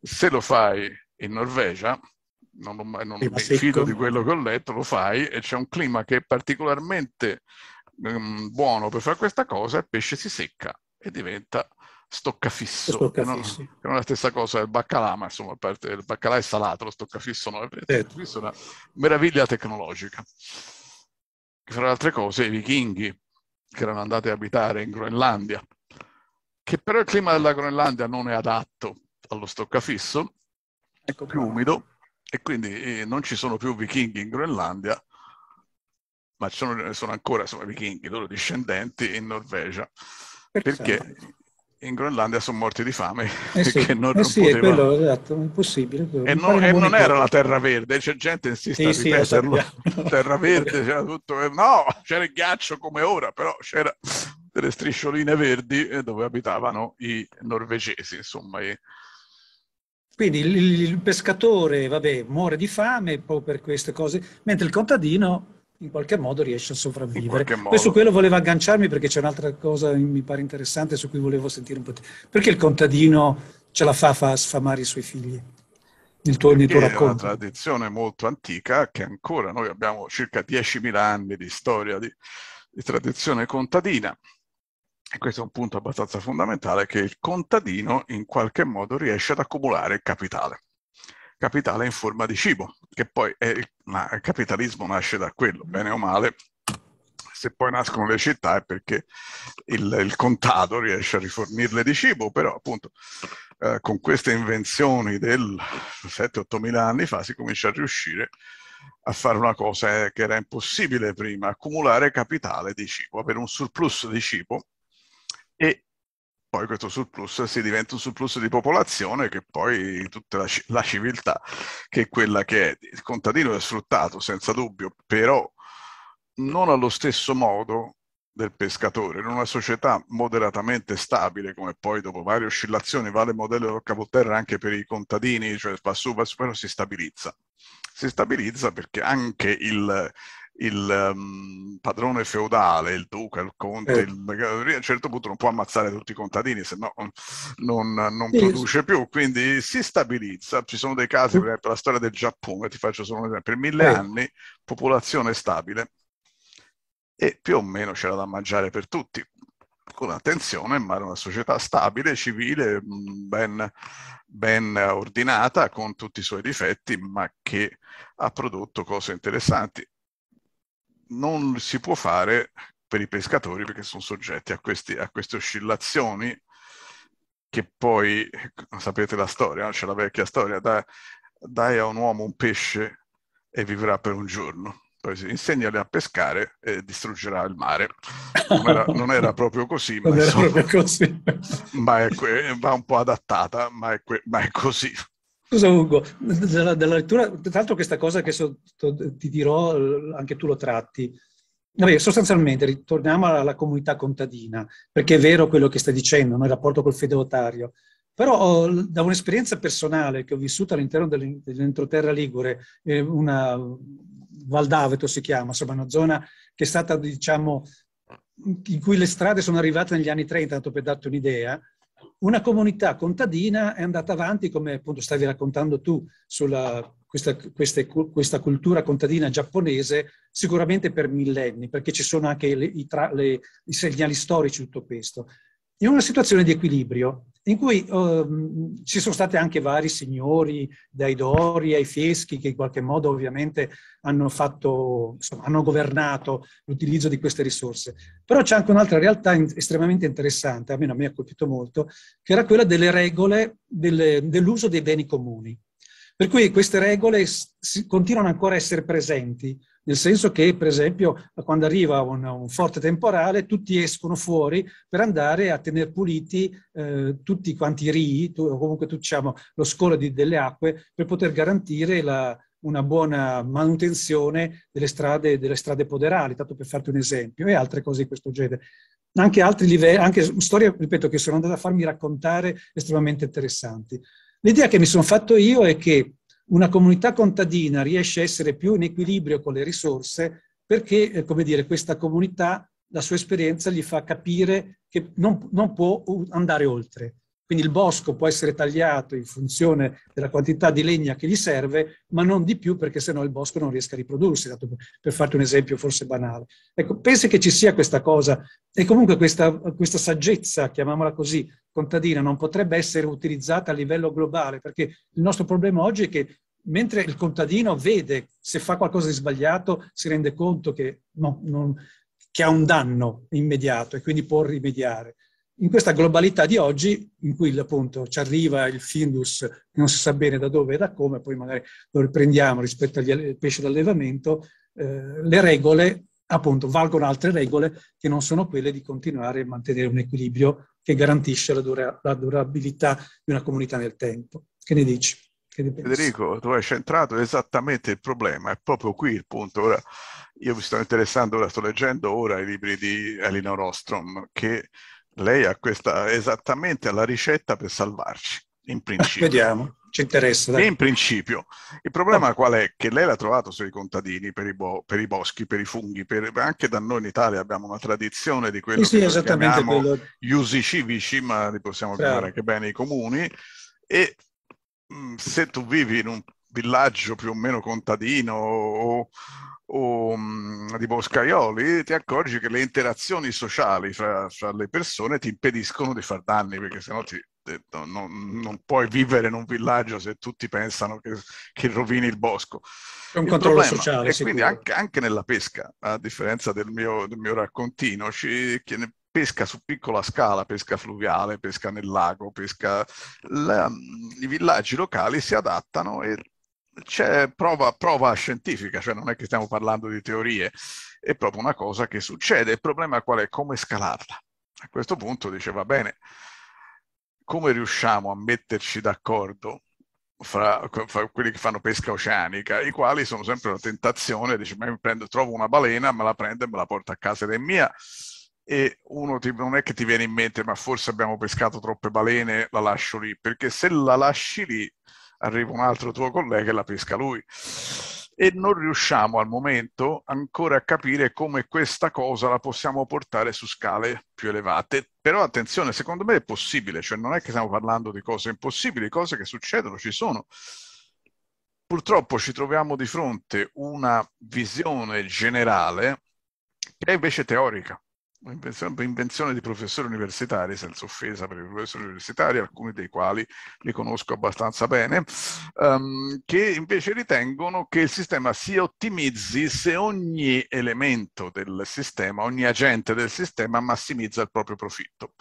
se lo fai in Norvegia non, non, non mi fido di quello che ho letto, lo fai e c'è un clima che è particolarmente um, buono per fare questa cosa, il pesce si secca e diventa stoccafisso. stoccafisso. Non, non, è la stessa cosa del baccalà, ma insomma, a parte il baccalà è salato, lo stoccafisso no, è certo. è una meraviglia tecnologica. Fra le altre cose, i vichinghi che erano andati a abitare in Groenlandia, che però il clima della Groenlandia non è adatto allo stoccafisso, ecco più umido, e quindi eh, non ci sono più vichinghi in Groenlandia, ma sono, sono ancora sono vichinghi, loro discendenti in Norvegia, perché in Groenlandia sono morti di fame. Eh sì, che non, eh sì poteva... è quello, esatto, impossibile. E, non, e non, era la terra verde, c'è gente che insiste sì, a ripeterlo. Sì, terra verde, c'era tutto... No, c'era il ghiaccio come ora, però c'era delle striscioline verdi dove abitavano i norvegesi, insomma. I... Quindi il, il pescatore, vabbè, muore di fame proprio per queste cose, mentre il contadino in qualche modo riesce a sopravvivere. Poi su quello volevo agganciarmi perché c'è un'altra cosa mi pare interessante su cui volevo sentire un po'. Perché il contadino ce la fa a sfamare i suoi figli? Il tuo, il tuo racconto. È una tradizione molto antica che ancora noi abbiamo circa 10.000 anni di storia di, di tradizione contadina. E questo è un punto abbastanza fondamentale, che il contadino in qualche modo riesce ad accumulare capitale capitale in forma di cibo, che poi è, ma il capitalismo nasce da quello, bene o male. Se poi nascono le città è perché il, il contado riesce a rifornirle di cibo, però appunto eh, con queste invenzioni del 7-8 mila anni fa si comincia a riuscire a fare una cosa che era impossibile prima, accumulare capitale di cibo, avere un surplus di cibo e poi questo surplus si diventa un surplus di popolazione che poi tutta la, la civiltà, che è quella che è. Il contadino è sfruttato senza dubbio, però non allo stesso modo del pescatore. In una società moderatamente stabile, come poi dopo varie oscillazioni vale il modello del capoterra anche per i contadini, cioè va su, va su, però si stabilizza. Si stabilizza perché anche il, il um, padrone feudale, il duca, il conte, eh. il, a un certo punto non può ammazzare tutti i contadini, se no non, non sì. produce più, quindi si stabilizza. Ci sono dei casi, per esempio la storia del Giappone, ti faccio solo un esempio, per mille eh. anni popolazione stabile e più o meno c'era da mangiare per tutti, con attenzione, ma era una società stabile, civile, ben, ben ordinata, con tutti i suoi difetti, ma che ha prodotto cose interessanti non si può fare per i pescatori perché sono soggetti a, questi, a queste oscillazioni che poi, sapete la storia, c'è la vecchia storia, dai, dai a un uomo un pesce e vivrà per un giorno poi insegnali a pescare e distruggerà il mare. Non era, non era proprio così, ma, insomma, così. ma è, va un po' adattata, ma è, ma è così. Scusa Ugo, della, della, lettura, tra l'altro questa cosa che so, ti dirò, anche tu lo tratti. Vabbè, sostanzialmente ritorniamo alla, alla, comunità contadina, perché è vero quello che stai dicendo, no? il rapporto col feudatario. Però da un'esperienza personale che ho vissuto all'interno dell'entroterra Ligure, eh, una Val d'Aveto si chiama, insomma una zona che è stata, diciamo, in cui le strade sono arrivate negli anni 30, tanto per darti un'idea, una comunità contadina è andata avanti, come appunto stavi raccontando tu, sulla questa, queste, questa cultura contadina giapponese, sicuramente per millenni, perché ci sono anche le, i, tra, le, i segnali storici di tutto questo in una situazione di equilibrio in cui uh, ci sono stati anche vari signori, dai Dori ai Fieschi, che in qualche modo ovviamente hanno, fatto, insomma, hanno governato l'utilizzo di queste risorse. Però c'è anche un'altra realtà in, estremamente interessante, almeno a me ha colpito molto, che era quella delle regole delle, dell'uso dei beni comuni. Per cui queste regole continuano ancora a essere presenti nel senso che, per esempio, quando arriva un, un, forte temporale, tutti escono fuori per andare a tenere puliti eh, tutti quanti i rii, tu, o comunque diciamo, lo scolo di, delle acque, per poter garantire la, una buona manutenzione delle strade, delle strade poderali, tanto per farti un esempio, e altre cose di questo genere. Anche altri livelli, anche storie, ripeto, che sono andate a farmi raccontare estremamente interessanti. L'idea che mi sono fatto io è che una comunità contadina riesce a essere più in equilibrio con le risorse perché, eh, come dire, questa comunità, la sua esperienza gli fa capire che non, non può andare oltre. Quindi il bosco può essere tagliato in funzione della quantità di legna che gli serve, ma non di più perché sennò il bosco non riesce a riprodursi, per farti un esempio forse banale. Ecco, pensi che ci sia questa cosa e comunque questa, questa saggezza, chiamiamola così, contadina, non potrebbe essere utilizzata a livello globale, perché il nostro problema oggi è che mentre il contadino vede se fa qualcosa di sbagliato, si rende conto che, no, non, che ha un danno immediato e quindi può rimediare in questa globalità di oggi, in cui appunto ci arriva il Findus, non si sa bene da dove e da come, poi magari lo riprendiamo rispetto agli pesci d'allevamento, eh, le regole, appunto, valgono altre regole che non sono quelle di continuare a mantenere un equilibrio che garantisce la, dura, la durabilità di una comunità nel tempo. Che ne dici? Federico, tu hai centrato esattamente il problema, è proprio qui il punto. Ora, io mi sto interessando, ora sto leggendo ora i libri di Elinor Ostrom, che lei ha questa esattamente la ricetta per salvarci, in principio. Vediamo, ci interessa. Dai. In principio. Il problema oh. qual è? Che lei l'ha trovato sui contadini, per i, bo- per i boschi, per i funghi, per... anche da noi in Italia abbiamo una tradizione di quello sì, che sì, chiamiamo quello... gli usi civici, ma li possiamo Bravo. chiamare anche bene i comuni, e Mm, se tu vivi in un villaggio più o meno contadino o, o um, di boscaioli, ti accorgi che le interazioni sociali fra, fra, le persone ti impediscono di far danni, perché sennò ti, non, non, puoi vivere in un villaggio se tutti pensano che, che rovini il bosco. È un il controllo sociale. E quindi anche, anche, nella pesca, a differenza del mio, del mio raccontino, ci, pesca su piccola scala, pesca fluviale, pesca nel lago, pesca... La, I villaggi locali si adattano e c'è prova, prova scientifica, cioè non è che stiamo parlando di teorie, è proprio una cosa che succede. Il problema qual è? Come scalarla? A questo punto dice, va bene, come riusciamo a metterci d'accordo fra, fra, quelli che fanno pesca oceanica, i quali sono sempre una tentazione, dice, ma mi prendo, trovo una balena, me la prendo e me la porto a casa ed è mia e uno ti, non è che ti viene in mente ma forse abbiamo pescato troppe balene, la lascio lì, perché se la lasci lì arriva un altro tuo collega e la pesca lui. E non riusciamo al momento ancora a capire come questa cosa la possiamo portare su scale più elevate. Però attenzione, secondo me è possibile, cioè non è che stiamo parlando di cose impossibili, cose che succedono, ci sono. Purtroppo ci troviamo di fronte una visione generale che è invece teorica invenzione di professori universitari, senza offesa per i professori universitari, alcuni dei quali li conosco abbastanza bene, um, che invece ritengono che il sistema si ottimizzi se ogni elemento del sistema, ogni agente del sistema massimizza il proprio profitto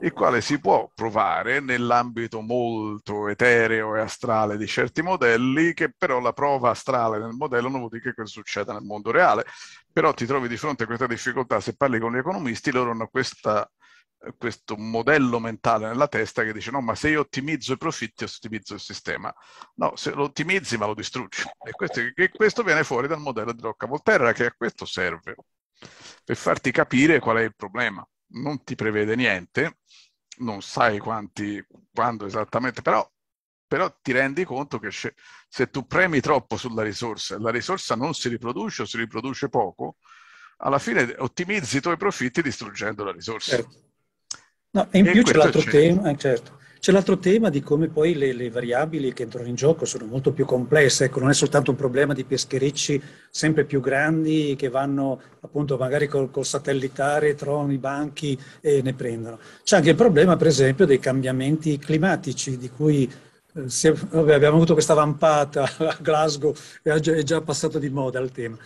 il quale si può provare nell'ambito molto etereo e astrale di certi modelli, che però la prova astrale nel modello non vuol dire che questo succeda nel mondo reale. Però ti trovi di fronte a questa difficoltà, se parli con gli economisti, loro hanno questa, questo modello mentale nella testa che dice no, ma se io ottimizzo i profitti, ottimizzo il sistema. No, se lo ottimizzi ma lo distruggi. E questo, e questo viene fuori dal modello di Rocca Volterra, che a questo serve, per farti capire qual è il problema non ti prevede niente, non sai quanti, quando esattamente, però, però ti rendi conto che se tu premi troppo sulla risorsa e la risorsa non si riproduce o si riproduce poco, alla fine ottimizzi i tuoi profitti distruggendo la risorsa. Certo. No, in e più c'è l'altro tema, eh, certo. C'è l'altro tema di come poi le, le, variabili che entrano in gioco sono molto più complesse, ecco, non è soltanto un problema di pescherecci sempre più grandi che vanno appunto magari col, col satellitare, trovano i banchi e ne prendono. C'è anche il problema per esempio dei cambiamenti climatici di cui eh, è, vabbè, abbiamo avuto questa vampata a Glasgow e è già passato di moda il tema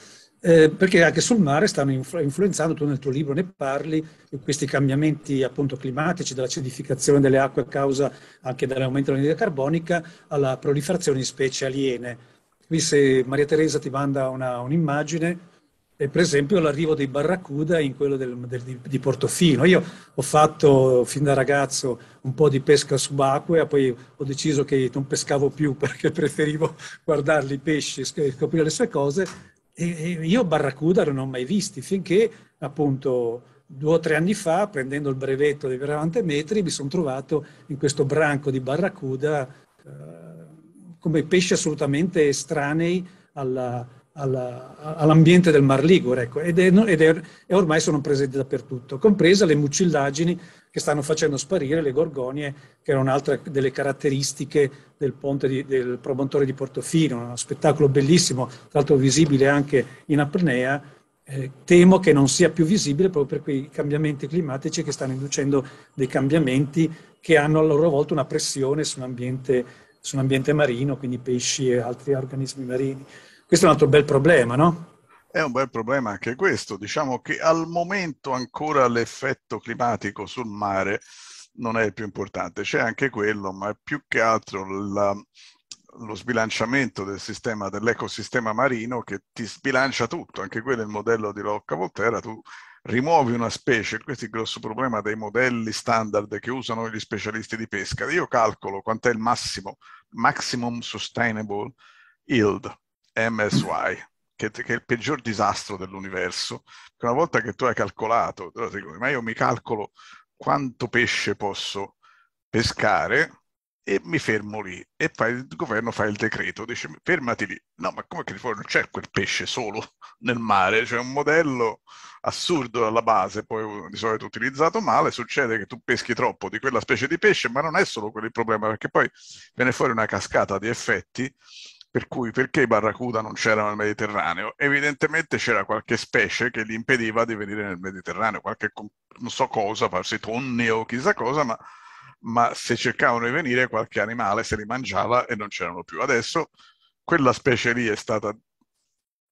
eh, perché anche sul mare stanno influ- influenzando, tu nel tuo libro ne parli, questi cambiamenti appunto climatici, dall'acidificazione delle acque a causa anche dell'aumento dell'anidride carbonica alla proliferazione di specie aliene. Qui se Maria Teresa ti manda una, un'immagine, è per esempio l'arrivo dei barracuda in quello del, del, di, di, Portofino. Io ho fatto fin da ragazzo un po' di pesca subacquea, poi ho deciso che non pescavo più perché preferivo guardarli i pesci e scoprire le sue cose e, io Barracuda non ho mai visti, finché appunto due o tre anni fa, prendendo il brevetto dei 40 metri, mi sono trovato in questo branco di Barracuda eh, come pesci assolutamente estranei alla, alla, all'ambiente del Mar Ligure, ecco, ed, è, ed è, e ormai sono presenti dappertutto, compresa le mucillaggini che stanno facendo sparire le gorgonie, che era un'altra delle caratteristiche del ponte di, del promontore di Portofino, uno spettacolo bellissimo, tra l'altro visibile anche in apnea. Eh, temo che non sia più visibile proprio per quei cambiamenti climatici che stanno inducendo dei cambiamenti che hanno a loro volta una pressione sull'ambiente, sull'ambiente marino, quindi pesci e altri organismi marini. Questo è un altro bel problema, no? È un bel problema anche questo, diciamo che al momento ancora l'effetto climatico sul mare non è il più importante, c'è anche quello, ma più che altro la, lo sbilanciamento del sistema, dell'ecosistema marino che ti sbilancia tutto, anche quello è il modello di Rocca Volterra, tu rimuovi una specie, questo è il grosso problema dei modelli standard che usano gli specialisti di pesca. Io calcolo quant'è il massimo, maximum sustainable yield, MSY, che, che, è il peggior disastro dell'universo. Una volta che tu hai calcolato, ma io mi calcolo quanto pesce posso pescare e mi fermo lì e poi il governo fa il decreto, dice fermati lì. No, ma come che non c'è quel pesce solo nel mare, c'è un modello assurdo alla base, poi di solito utilizzato male, succede che tu peschi troppo di quella specie di pesce, ma non è solo quello il problema, perché poi viene fuori una cascata di effetti per cui perché i barracuda non c'erano nel Mediterraneo? Evidentemente c'era qualche specie che gli impediva di venire nel Mediterraneo, qualche non so cosa, farsi tonni o chissà cosa, ma, ma se cercavano di venire qualche animale se li mangiava e non c'erano più. Adesso quella specie lì è stata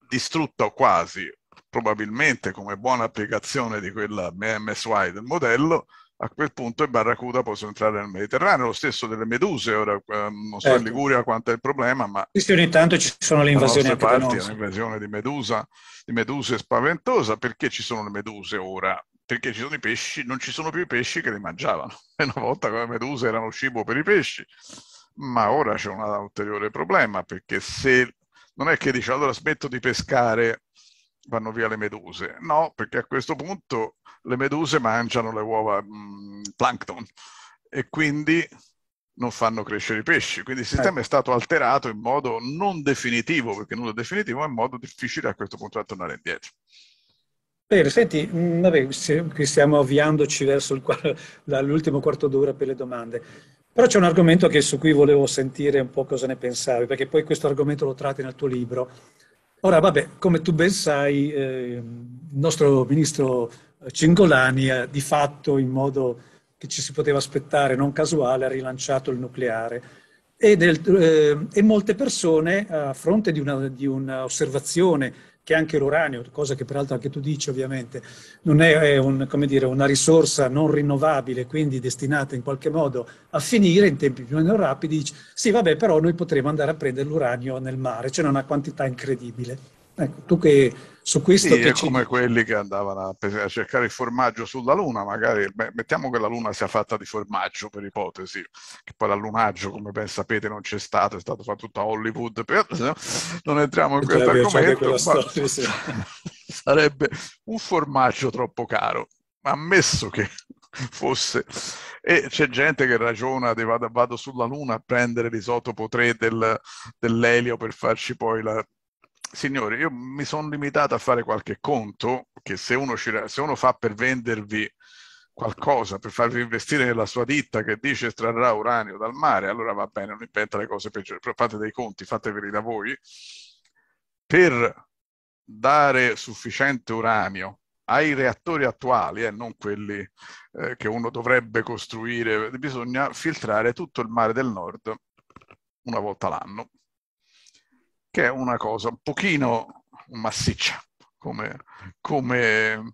distrutta o quasi, probabilmente come buona applicazione di quella MSY del modello, a quel punto i barracuda possono entrare nel Mediterraneo, lo stesso delle meduse, ora ehm, non so ecco. in Liguria quanto è il problema, ma sì, ogni tanto ci sono le invasioni anche parti, un'invasione di, medusa, di meduse spaventosa, perché ci sono le meduse ora? Perché ci sono i pesci, non ci sono più i pesci che li mangiavano, e una volta le meduse erano cibo per i pesci, ma ora c'è un ulteriore problema, perché se non è che dice allora smetto di pescare vanno via le meduse. No, perché a questo punto le meduse mangiano le uova mh, mm, plankton e quindi non fanno crescere i pesci. Quindi il sistema eh. è stato alterato in modo non definitivo, perché nulla è definitivo, ma in modo difficile a questo punto da tornare indietro. Bene, senti, mm, vabbè, stiamo avviandoci verso l'ultimo quarto d'ora per le domande. Però c'è un argomento che, su cui volevo sentire un po' cosa ne pensavi, perché poi questo argomento lo tratti nel tuo libro. Ora, vabbè, come tu ben sai, eh, il nostro ministro Cingolani ha di fatto, in modo che ci si poteva aspettare, non casuale, ha rilanciato il nucleare. E, del, eh, e molte persone, a fronte di, una, di che anche l'uranio, cosa che peraltro anche tu dici ovviamente, non è un, dire, una risorsa non rinnovabile, quindi destinata in qualche modo a finire in tempi più o meno rapidi, dici, sì vabbè però noi potremo andare a prendere l'uranio nel mare, cioè una quantità incredibile. Ecco, tu che su questo... Sì, è ci... come quelli che andavano a, cercare il formaggio sulla Luna, magari beh, mettiamo che la Luna sia fatta di formaggio per ipotesi, che poi l'allunaggio, come ben sapete, non c'è stato, è stato fatto tutto a Hollywood, per... non entriamo in questo argomento, storia, sì. sarebbe un formaggio troppo caro, ammesso che fosse e c'è gente che ragiona di vado, vado sulla luna a prendere l'isotopo 3 del, dell'elio per farci poi la, Signori, io mi sono limitato a fare qualche conto che se uno, ci, se uno fa per vendervi qualcosa, per farvi investire nella sua ditta che dice estrarrà uranio dal mare, allora va bene, non inventa le cose peggiori, però fate dei conti, fateveli da voi. Per dare sufficiente uranio ai reattori attuali, e eh, non quelli eh, che uno dovrebbe costruire, bisogna filtrare tutto il mare del nord una volta l'anno che è una cosa un pochino massiccia come, come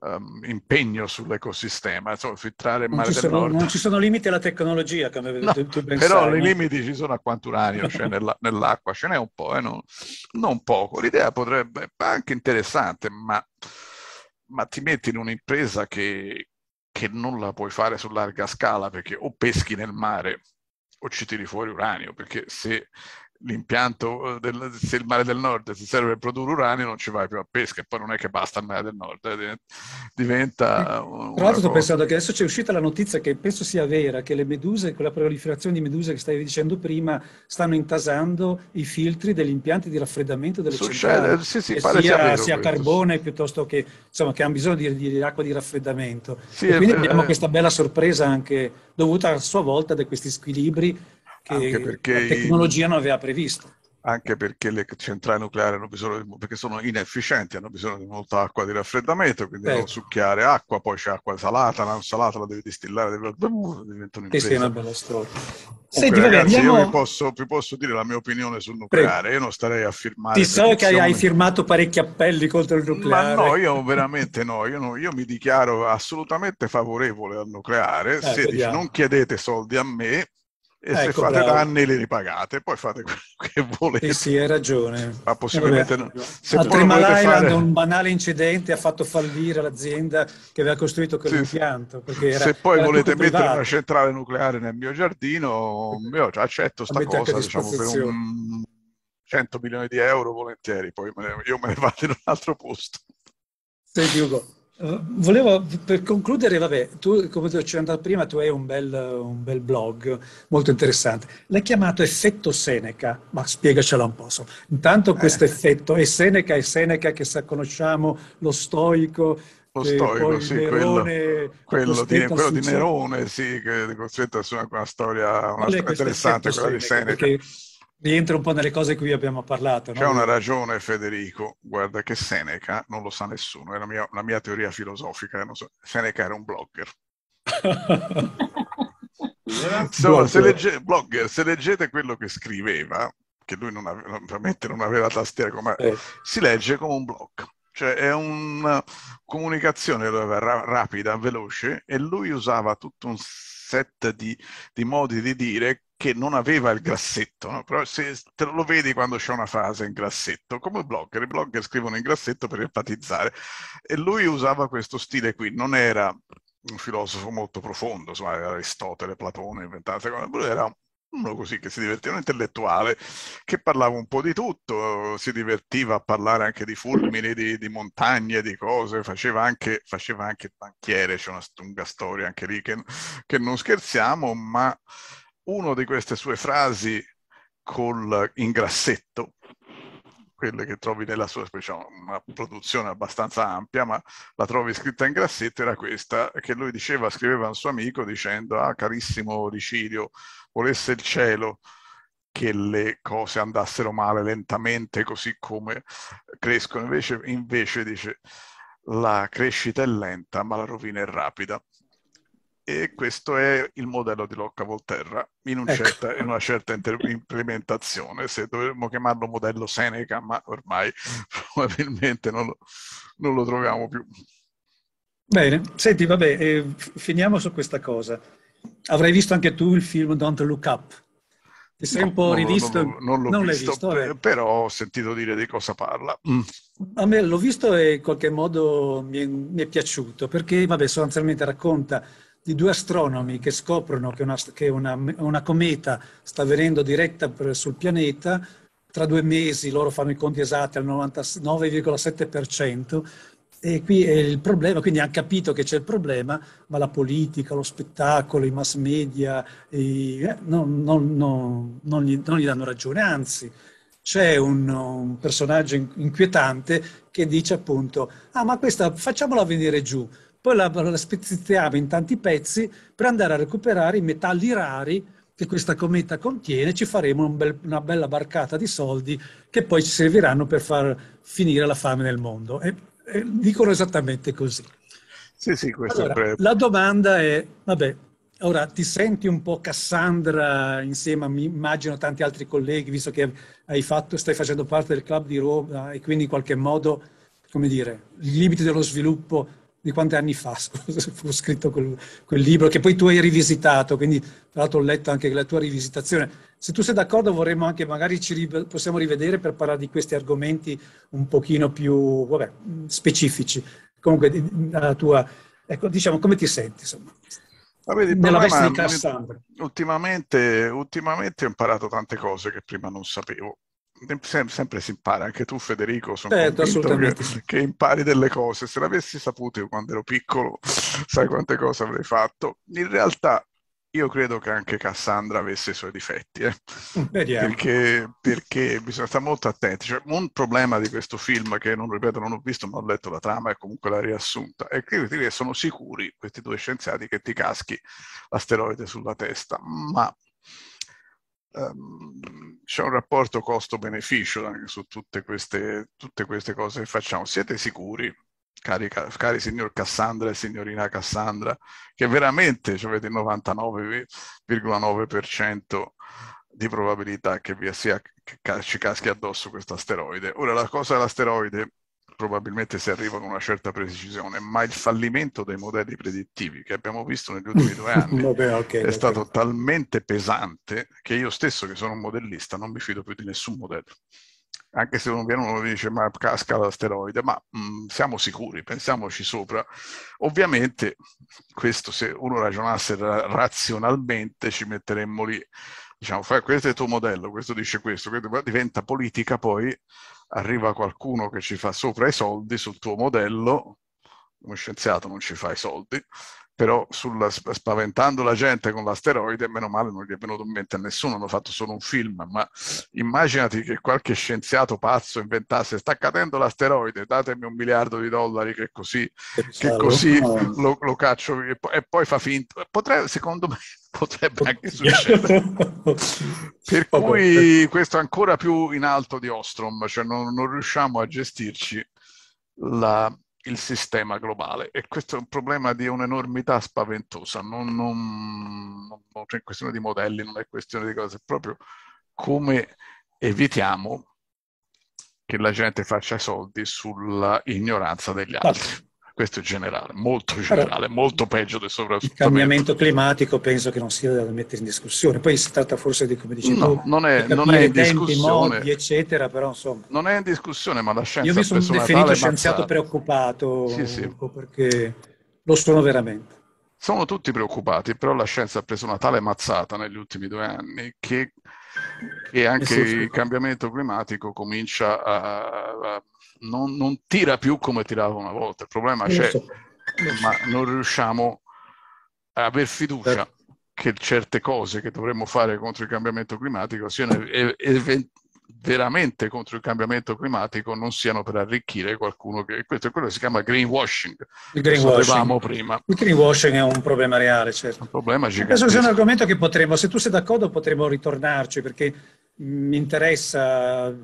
um, impegno sull'ecosistema, insomma, filtrare il mare del sono, nord. Non ci sono limiti alla tecnologia, come no, tu, tu Però i limiti ci sono a quanto uranio c'è nella, nell'acqua, ce n'è un po', eh, non, non, poco. L'idea potrebbe essere anche interessante, ma, ma ti metti in un'impresa che, che non la puoi fare su larga scala perché o peschi nel mare o ci tiri fuori uranio, perché se l'impianto eh, del, se il mare del nord si serve per produrre uranio non ci vai più a pesca. E poi non è che basta il mare del nord eh, diventa tra l'altro sto pensando che adesso c'è uscita la notizia che penso sia vera che le meduse con la proliferazione di meduse che stavi dicendo prima stanno intasando i filtri degli impianti di raffreddamento delle Succede, sì, sì, sia, sia, sia carbone piuttosto che insomma che hanno bisogno di, di acqua di raffreddamento. Sì, e quindi abbiamo questa bella sorpresa anche dovuta a sua volta da questi squilibri che la tecnologia non aveva previsto. Anche perché le centrali nucleari hanno bisogno di, perché sono inefficienti, hanno bisogno di molta acqua di raffreddamento, quindi certo. non succhiare acqua, poi c'è acqua salata, la salata la devi distillare, devi... diventa un'impresa. Sì, sì, una bella storia. Senti, vabbè, ragazzi, andiamo... io vi posso, vi posso, dire la mia opinione sul nucleare, Prego. io non starei a firmare. Ti so che hai firmato parecchi appelli contro il nucleare. Ma no, io veramente no, io, no, io mi dichiaro assolutamente favorevole al nucleare. Eh, Se dice, non chiedete soldi a me, e ecco, se fate bravo. danni li ripagate, poi fate quello che volete. Sì, sì, hai ragione. Ma possibilmente no. Se Prima Island fare... un banale incidente ha fatto fallire l'azienda che aveva costruito quell'impianto. Sì, era, se poi volete mettere privato. una centrale nucleare nel mio giardino, io accetto sta cosa, diciamo, per un 100 milioni di euro volentieri, poi me ne, io me ne vado in un altro posto. Senti Ugo, volevo, per concludere, vabbè, tu, come ti ho accennato prima, tu hai un bel, un bel, blog molto interessante. L'hai chiamato effetto Seneca, ma spiegacela un po'. Intanto questo eh. effetto è Seneca, è Seneca che sa, conosciamo, lo stoico, lo stoico, sì, Nerone, quello, quello, di, quello di, Nerone, sì, che è costretto su una, una storia, una storia interessante, quella Seneca, di Seneca. Perché rientra un po' nelle cose di cui abbiamo parlato. C'è una ragione, Federico, guarda che Seneca non lo sa nessuno, è la mia, la mia teoria filosofica, so. Seneca era un blogger. Insomma, se, legge, blogger, se leggete quello che scriveva, che lui non aveva, ovviamente non aveva tastiera, come, eh. si legge come un blog. Cioè è una comunicazione rapida, veloce e lui usava tutto un set di, di modi di dire che non aveva il grassetto, no? però se te lo vedi quando c'è una frase in grassetto, come blogger, i blogger scrivono in grassetto per enfatizzare e lui usava questo stile qui, non era un filosofo molto profondo, insomma, Aristotele, Platone, inventate lui era uno così che si divertiva, un intellettuale che parlava un po' di tutto, si divertiva a parlare anche di fulmini, di, di montagne, di cose, faceva anche, faceva anche banchiere, c'è una lunga storia anche lì che, che non scherziamo, ma una di queste sue frasi col, in grassetto, quelle che trovi nella sua diciamo, una produzione abbastanza ampia, ma la trovi scritta in grassetto, era questa, che lui diceva, scriveva a un suo amico dicendo, ah carissimo Ricidio, volesse il cielo che le cose andassero male lentamente così come crescono, invece, invece dice, la crescita è lenta ma la rovina è rapida e questo è il modello di Locca Volterra in, un ecco. certa, in una certa inter- implementazione. Se dovremmo chiamarlo modello Seneca, ma ormai probabilmente non lo, non lo troviamo più. Bene, senti, vabbè, eh, finiamo su questa cosa. Avrai visto anche tu il film Don't Look Up? Ti sei no, un po' rivisto? Non, non, non l'ho visto, visto per, però ho sentito dire di cosa parla. Mm. A me l'ho visto e in qualche modo mi è, mi è piaciuto, perché, vabbè, sostanzialmente racconta di due astronomi che scoprono che una, che una, una cometa sta venendo diretta per, sul pianeta, tra due mesi loro fanno i conti esatti al 99,7%, e qui è il problema, quindi hanno capito che c'è il problema, ma la politica, lo spettacolo, i mass media i, eh, non, non, non, non, gli, non, gli, danno ragione, anzi c'è un, un, personaggio inquietante che dice appunto, ah ma questa facciamola venire giù, poi la, la spezzettiamo in tanti pezzi per andare a recuperare i metalli rari che questa cometa contiene, ci faremo un bel, una bella barcata di soldi che poi ci serviranno per far finire la fame nel mondo. E, e dicono esattamente così. Sì, sì, questo allora, è... La domanda è, vabbè, ora ti senti un po' Cassandra insieme a, mi immagino, tanti altri colleghi, visto che hai fatto, stai facendo parte del club di Roma e quindi in qualche modo, come dire, i limiti dello sviluppo di quanti anni fa fu scritto quel, quel, libro che poi tu hai rivisitato, quindi tra l'altro ho letto anche la tua rivisitazione. Se tu sei d'accordo vorremmo anche, magari ci possiamo rivedere per parlare di questi argomenti un pochino più vabbè, specifici. Comunque, la tua, ecco, diciamo, come ti senti? Insomma? Vabbè, Nella veste di Cassandra. Ultimamente, ultimamente ho imparato tante cose che prima non sapevo sempre si impara, anche tu Federico, sono certo, che, che, impari delle cose, se l'avessi saputo io quando ero piccolo, sai quante cose avrei fatto. In realtà io credo che anche Cassandra avesse i suoi difetti, eh? Mm, perché, perché, bisogna stare molto attenti. Cioè, un problema di questo film, che non ripeto, non ho visto, ma ho letto la trama e comunque la riassunta, è che sono sicuri questi due scienziati che ti caschi l'asteroide sulla testa, ma um, c'è un rapporto costo-beneficio anche su tutte queste, tutte queste cose che facciamo. Siete sicuri, cari, cari signor Cassandra e signorina Cassandra, che veramente avete il 99,9% di probabilità che vi sia che ci caschi addosso questo asteroide. Ora la cosa dell'asteroide probabilmente si arriva con una certa precisione, ma il fallimento dei modelli predittivi che abbiamo visto negli ultimi due anni Vabbè, okay, è okay. stato talmente pesante che io stesso, che sono un modellista, non mi fido più di nessun modello. Anche se uno viene uno dice ma casca l'asteroide, ma mh, mm, siamo sicuri, pensiamoci sopra. Ovviamente questo se uno ragionasse razionalmente ci metteremmo lì diciamo, fai, questo è il tuo modello, questo dice questo, questo, diventa politica, poi arriva qualcuno che ci fa sopra i soldi sul tuo modello, come scienziato non ci fai soldi, però sulla, spaventando la gente con l'asteroide, meno male non gli è venuto in mente a nessuno, hanno fatto solo un film, ma immaginati che qualche scienziato pazzo inventasse sta cadendo l'asteroide, datemi un miliardo di dollari che così, che così lo, lo, caccio e poi, e poi fa finta. Potrebbe, secondo me potrebbe anche succedere. per cui questo è ancora più in alto di Ostrom, cioè non, non riusciamo a gestirci la, il sistema globale. E questo è un problema di un'enormità spaventosa, non, non, non è questione di modelli, non è questione di cose, è proprio come evitiamo che la gente faccia soldi sulla ignoranza degli altri questo è generale, molto generale, Però, molto peggio del sovrasfruttamento. Il cambiamento climatico penso che non sia da mettere in discussione. Poi si tratta forse di, come dici no, tu, non è, non è in tempi, modi, eccetera, però insomma. Non è in discussione, ma la scienza Io mi sono definito scienziato preoccupato, sì, sì. perché lo sono veramente. Sono tutti preoccupati, però la scienza ha preso una tale mazzata negli ultimi due anni che, che anche il cambiamento climatico comincia a, a non, non, tira più come tirava una volta. Il problema c'è, so. ma non riusciamo a aver fiducia certo. che certe cose che dovremmo fare contro il cambiamento climatico siano ev- veramente contro il cambiamento climatico, non siano per arricchire qualcuno che questo è quello che si chiama greenwashing. Il greenwashing. prima. Il greenwashing è un problema reale, certo. Un problema gigante. Penso sia un argomento che potremmo, se tu sei d'accordo, potremmo ritornarci perché mi interessa,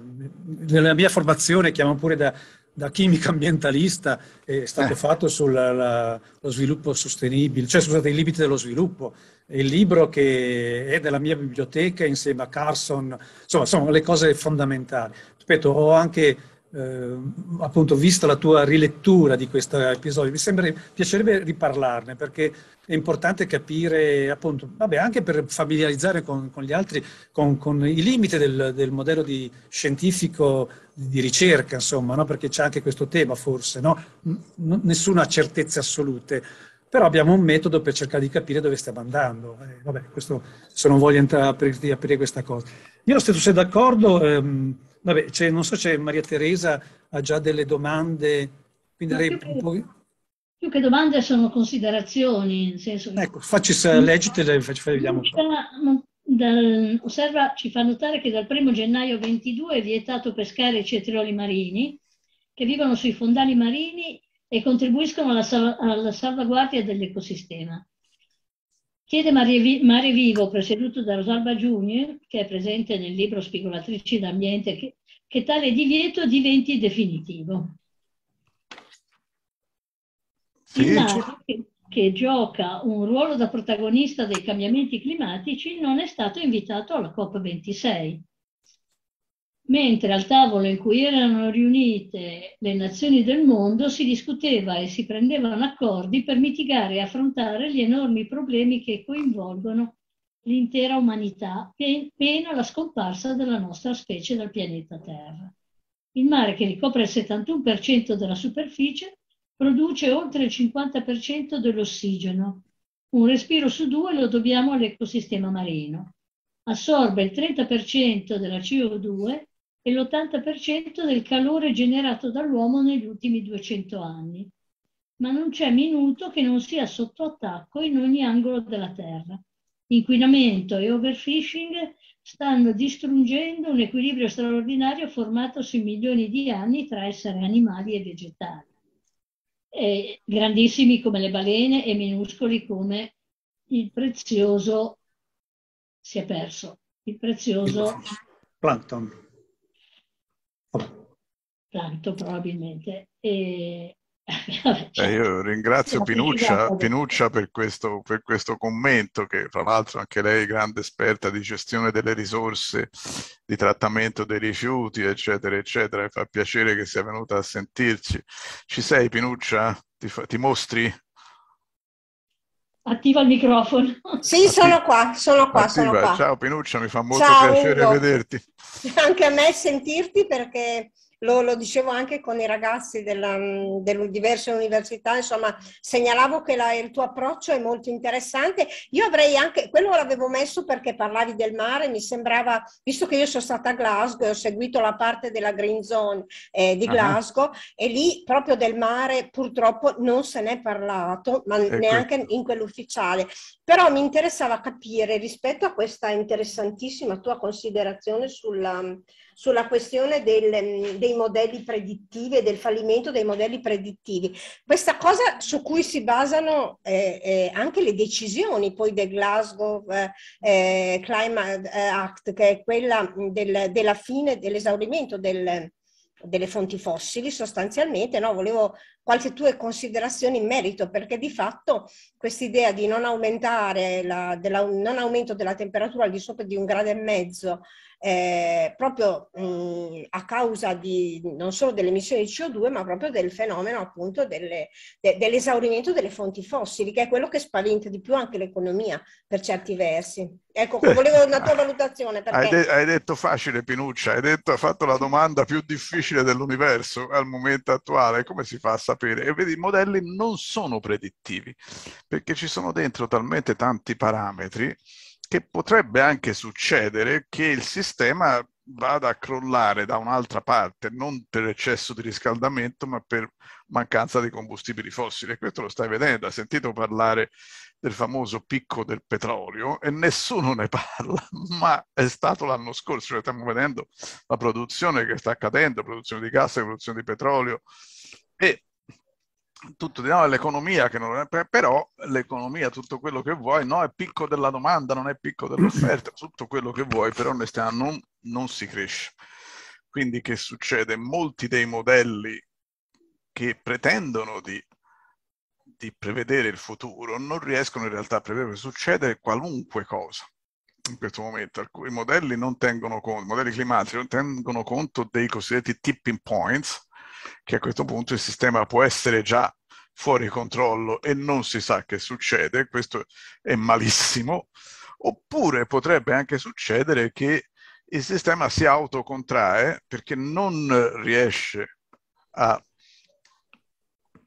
nella mia formazione, chiamo pure da, da chimico ambientalista, è stato eh. fatto sullo sviluppo sostenibile, cioè scusate, i limiti dello sviluppo. È il libro che è nella mia biblioteca insieme a Carson, insomma, sono le cose fondamentali. Ripeto, ho anche eh, appunto visto la tua rilettura di questo episodio, mi sembra, piacerebbe riparlarne perché è importante capire, appunto, vabbè, anche per familiarizzare con, con gli altri, con, con, i limiti del, del modello di scientifico di ricerca, insomma, no? perché c'è anche questo tema forse, no? N- nessuna certezze assolute, però abbiamo un metodo per cercare di capire dove stiamo andando. Eh, vabbè, questo, se non voglio entrare a aprire, aprire questa cosa. Io se tu sei d'accordo, ehm, vabbè, non so se Maria Teresa ha già delle domande, quindi lei un po'... Più che domande sono considerazioni, nel senso Ecco, facci, leggitele, vediamo un po'. Dal, osserva, ci fa notare che dal 1 gennaio 22 è vietato pescare i cetrioli marini che vivono sui fondali marini e contribuiscono alla, sal- alla salvaguardia dell'ecosistema. Chiede Mare, Mare Vivo, presieduto da Rosalba Junior, che è presente nel libro Spigolatrici d'ambiente, che, che tale divieto diventi definitivo. Il NATO, che, che gioca un ruolo da protagonista dei cambiamenti climatici, non è stato invitato alla COP26. Mentre al tavolo in cui erano riunite le nazioni del mondo si discuteva e si prendevano accordi per mitigare e affrontare gli enormi problemi che coinvolgono l'intera umanità, pena la scomparsa della nostra specie dal pianeta Terra. Il mare, che ricopre il 71% della superficie, produce oltre il 50% dell'ossigeno. Un respiro su due lo dobbiamo all'ecosistema marino. Assorbe il 30% della CO2 e l'80% del calore generato dall'uomo negli ultimi 200 anni. Ma non c'è minuto che non sia sotto attacco in ogni angolo della Terra. Inquinamento e overfishing stanno distruggendo un equilibrio straordinario formatosi in milioni di anni tra esseri animali e vegetali eh, grandissimi come le balene e minuscoli come il prezioso si è perso, il prezioso plankton. Plankton probabilmente. E eh, io ringrazio Pinuccia, Pinuccia per, questo, per, questo, commento, che fra l'altro anche lei è grande esperta di gestione delle risorse, di trattamento dei rifiuti, eccetera, eccetera. Mi fa piacere che sia venuta a sentirci. Ci sei, Pinuccia? Ti, fa, ti mostri? Attiva il microfono. Sì, Attiva. sono qua, sono qua, sono qua. Ciao Pinuccia, mi fa molto Ciao, piacere Ugo. vederti. Anche a me sentirti perché lo, lo, dicevo anche con i ragazzi della, delle diverse università, insomma, segnalavo che la, il tuo approccio è molto interessante. Io avrei anche, quello l'avevo messo perché parlavi del mare, mi sembrava, visto che io sono stata a Glasgow e ho seguito la parte della Green Zone eh, di Glasgow, uh-huh. e lì proprio del mare purtroppo non se n'è parlato, ma e neanche in quell'ufficiale. Però mi interessava capire rispetto a questa interessantissima tua considerazione sulla sulla questione del, dei modelli predittivi e del fallimento dei modelli predittivi. Questa cosa su cui si basano eh, eh, anche le decisioni poi del Glasgow eh, eh Climate Act, che è quella del, della fine, dell'esaurimento del, delle fonti fossili sostanzialmente, no? volevo qualche tua considerazione in merito perché di fatto questa idea di non aumentare la, della, non aumento della temperatura al di sopra di un grado e mezzo eh, proprio mh, a causa di, non solo delle emissioni di CO2, ma proprio del fenomeno appunto delle, de, dell'esaurimento delle fonti fossili, che è quello che spaventa di più anche l'economia per certi versi. Ecco, volevo una tua valutazione. Perché... Hai, de- hai, detto facile, Pinuccia, hai, detto, hai fatto la domanda più difficile dell'universo al momento attuale. Come si fa a sapere? E vedi, i modelli non sono predittivi, perché ci sono dentro talmente tanti parametri che potrebbe anche succedere che il sistema vada a crollare da un'altra parte, non per eccesso di riscaldamento, ma per mancanza di combustibili fossili. E questo lo stai vedendo, hai sentito parlare del famoso picco del petrolio e nessuno ne parla, ma è stato l'anno scorso, cioè stiamo vedendo la produzione che sta accadendo, produzione di gas, produzione di petrolio e tutto di no, l'economia che non è, però l'economia, tutto quello che vuoi, no, è picco della domanda, non è picco dell'offerta, tutto quello che vuoi, però onestà non, non si cresce. Quindi che succede? Molti dei modelli che pretendono di, di prevedere il futuro non riescono in realtà a prevedere, succede qualunque cosa in questo momento. Alcuni modelli non tengono conto, i modelli climatici non tengono conto dei cosiddetti tipping points, che a questo punto il sistema può essere già fuori controllo e non si sa che succede, questo è malissimo, oppure potrebbe anche succedere che il sistema si autocontrae perché non riesce a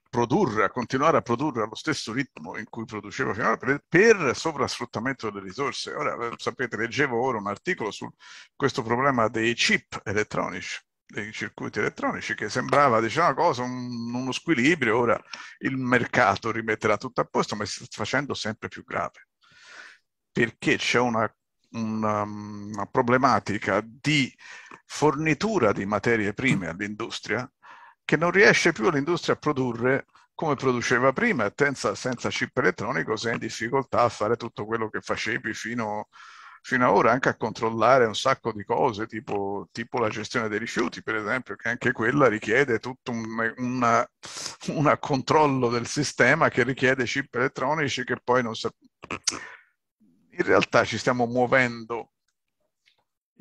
produrre, a continuare a produrre allo stesso ritmo in cui produceva finora per, per sovrasfruttamento delle risorse. Ora, sapete, leggevo ora un articolo su questo problema dei chip elettronici dei circuiti elettronici che sembrava diciamo, una cosa, un, uno squilibrio, ora il mercato rimetterà tutto a posto, ma si sta facendo sempre più grave. Perché c'è una, una, una problematica di fornitura di materie prime all'industria che non riesce più l'industria a produrre come produceva prima, senza, senza chip elettronico sei in difficoltà a fare tutto quello che facevi fino a fino ad ora anche a controllare un sacco di cose, tipo, tipo, la gestione dei rifiuti, per esempio, che anche quella richiede tutto un controllo del sistema che richiede chip elettronici che poi non sa... In realtà ci stiamo muovendo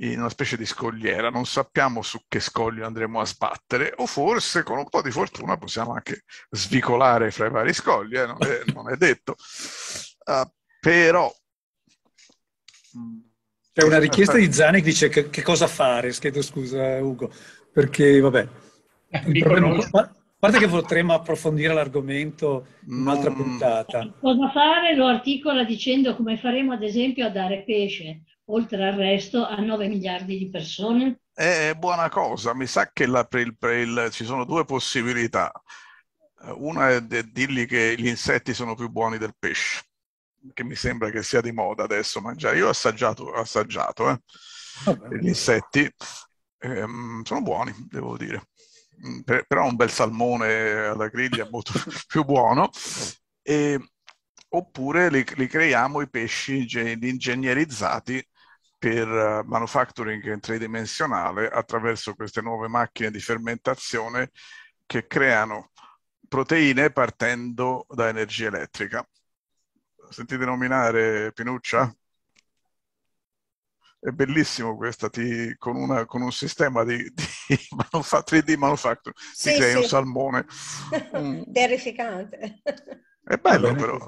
in una specie di scogliera, non sappiamo su che scoglio andremo a sbattere, o forse con un po' di fortuna possiamo anche svicolare fra i vari scogli, eh? non, è, non, è, detto. Uh, però c'è una richiesta di Zani che dice che, che cosa fare, chiedo scusa Ugo, perché vabbè, il problema, a parte che potremmo approfondire l'argomento in un'altra puntata. Cosa fare lo articola dicendo come faremo ad esempio a dare pesce, oltre al resto, a 9 miliardi di persone? È buona cosa, mi sa che la, per il, per il, ci sono due possibilità. Una è di dirgli che gli insetti sono più buoni del pesce che mi sembra che sia di moda adesso mangiare. Io ho assaggiato, ho assaggiato eh. gli insetti, ehm, sono buoni, devo dire. Mm, per, però un bel salmone alla griglia è molto più buono. E, oppure li, li, creiamo i pesci ingegnerizzati per uh, manufacturing tridimensionale attraverso queste nuove macchine di fermentazione che creano proteine partendo da energia elettrica. Sentite nominare Pinuccia? È bellissimo questa, ti, con, una, con, un sistema di, di manufa, 3D manufacturing, sì, ti crei sì. un salmone. Terrificante. È bello però,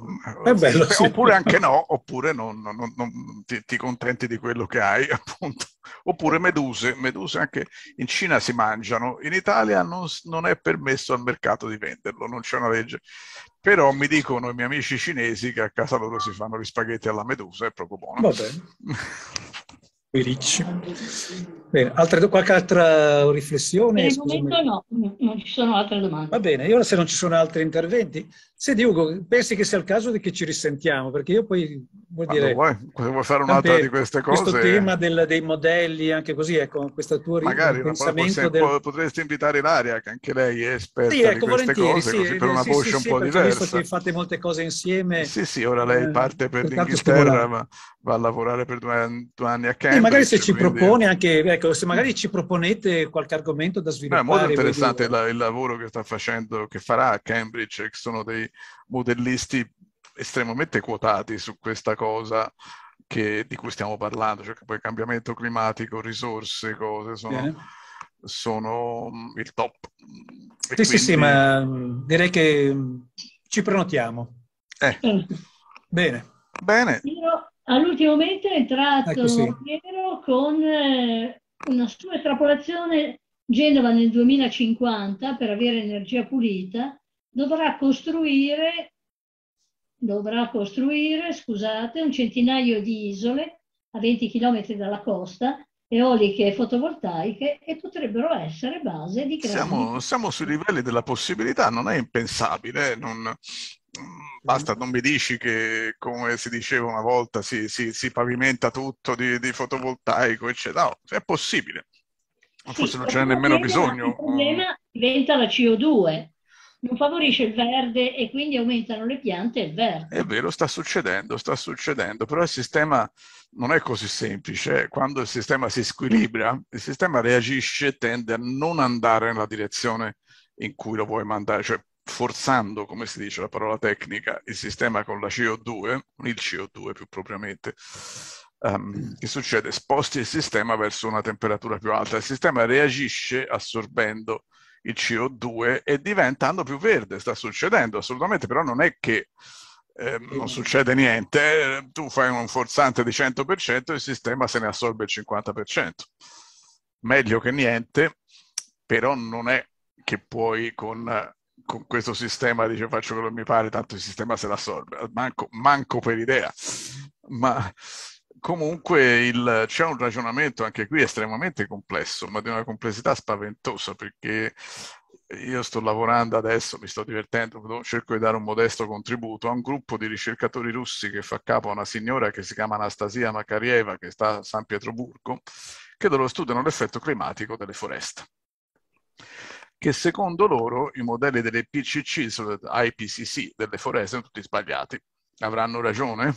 è bello, sì. oppure anche no, oppure non, non, non ti, ti, contenti di quello che hai, appunto. Oppure meduse, meduse anche in Cina si mangiano, in Italia non, non è permesso al mercato di venderlo, non c'è una legge. Però mi dicono i miei amici cinesi che a casa loro si fanno gli spaghetti alla medusa, è proprio buono. Va bene. ricci. Bene, altre, qualche altra riflessione? Per il momento no, non ci sono altre domande. Va bene, io ora se non ci sono altri interventi, Senti Ugo, pensi che sia il caso di che ci risentiamo? Perché io poi vuol dire... Vuoi, vuoi fare un'altra di queste cose? Questo tema del, dei modelli, anche così, ecco, questa tua Magari pensamento del... potresti invitare Ilaria, che anche lei è esperta sì, ecco, di queste cose, sì, così per una sì, voce un po' diversa. Visto che fate molte cose insieme. Sì, sì, ora lei eh, parte per, per l'Inghilterra, ma va a lavorare per due, due anni a Cambridge. E magari se ci propone anche, ecco, se magari ci proponete qualche argomento da sviluppare. No, è molto interessante il, il lavoro che sta facendo, che farà a Cambridge, che sono dei modellisti estremamente quotati su questa cosa che, di cui stiamo parlando, cioè che poi cambiamento climatico, risorse, cose sono, sono mm, il top. E sì, quindi... sì, sì, ma mm, direi che mm, ci prenotiamo. Eh. Bene. Bene. Io all'ultimo momento è entrato ecco Piero con eh, una sua estrapolazione Genova nel 2050 per avere energia pulita dovrà costruire, dovrà costruire scusate, un centinaio di isole a 20 km dalla costa, eoliche e fotovoltaiche, e potrebbero essere base di grandi... Siamo, siamo sui livelli della possibilità, non è impensabile, non, basta, non mi dici che, come si diceva una volta, si, si, si pavimenta tutto di, di, fotovoltaico, eccetera. No, è possibile. Forse sì, non ce n'è nemmeno bisogno. Il problema diventa la CO2, non favorisce il verde e quindi aumentano le piante e il verde. È vero, sta succedendo, sta succedendo, però il sistema non è così semplice. Quando il sistema si squilibra, il sistema reagisce e tende a non andare nella direzione in cui lo vuoi mandare, cioè forzando, come si dice la parola tecnica, il sistema con la CO2, il CO2 più propriamente. Um, che succede? Sposti il sistema verso una temperatura più alta. Il sistema reagisce assorbendo il CO2 e diventando più verde. Sta succedendo assolutamente, però non è che eh, non succede niente. Tu fai un forzante di 100% e il sistema se ne assorbe il 50%. Meglio che niente, però non è che puoi con, con questo sistema dice faccio quello che mi pare, tanto il sistema se l'assorbe. Manco, manco per idea. Ma comunque il, c'è un ragionamento anche qui estremamente complesso, ma di una complessità spaventosa, perché io sto lavorando adesso, mi sto divertendo, cerco di dare un modesto contributo a un gruppo di ricercatori russi che fa capo a una signora che si chiama Anastasia Makarieva, che sta a San Pietroburgo, che loro studiano l'effetto climatico delle foreste che secondo loro i modelli delle PCC, IPCC delle foreste sono tutti sbagliati. Avranno ragione?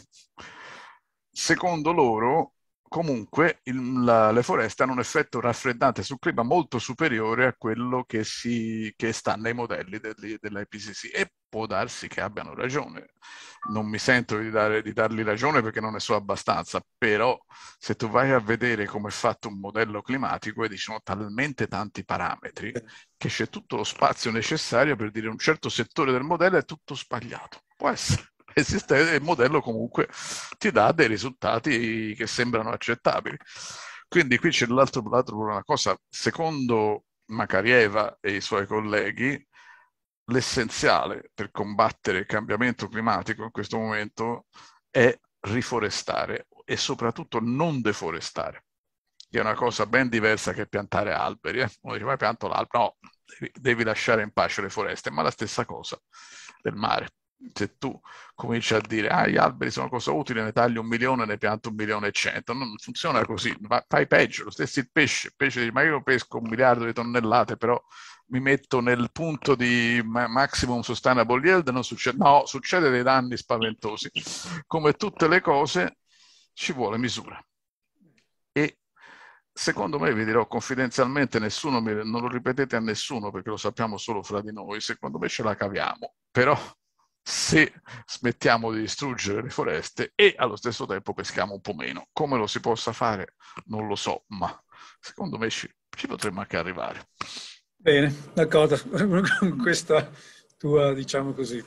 secondo loro comunque il, la, le foreste hanno un effetto raffreddante sul clima molto superiore a quello che, si, che sta nei modelli dell'IPCC e può darsi che abbiano ragione. Non mi sento di, dare, di dargli ragione perché non ne so abbastanza, però se tu vai a vedere come è fatto un modello climatico e ci sono talmente tanti parametri che c'è tutto lo spazio necessario per dire un certo settore del modello è tutto sbagliato. Può essere il, sistema, il modello comunque ti dà dei risultati che sembrano accettabili. Quindi qui c'è l'altro, l'altro una cosa, secondo Makarieva e i suoi colleghi, l'essenziale per combattere il cambiamento climatico in questo momento è riforestare e soprattutto non deforestare, che è una cosa ben diversa che piantare alberi. Eh? Uno dice, ma pianto l'albero? No, devi lasciare in pace le foreste, ma la stessa cosa del mare se tu cominci a dire ah gli alberi sono cosa utile, ne taglio un milione, ne pianto un milione e cento, non funziona così, fai peggio, lo stesso il pesce, il pesce dice ma io pesco un miliardo di tonnellate, però mi metto nel punto di maximum sustainable yield, non succede, no, succede dei danni spaventosi. Come tutte le cose ci vuole misura. E secondo me, vi dirò confidenzialmente, nessuno, non lo ripetete a nessuno perché lo sappiamo solo fra di noi, secondo me ce la caviamo. Però se smettiamo di distruggere le foreste e allo stesso tempo peschiamo un po' meno. Come lo si possa fare non lo so, ma secondo me ci, ci potremmo anche arrivare. Bene, d'accordo, con questa tua, diciamo così,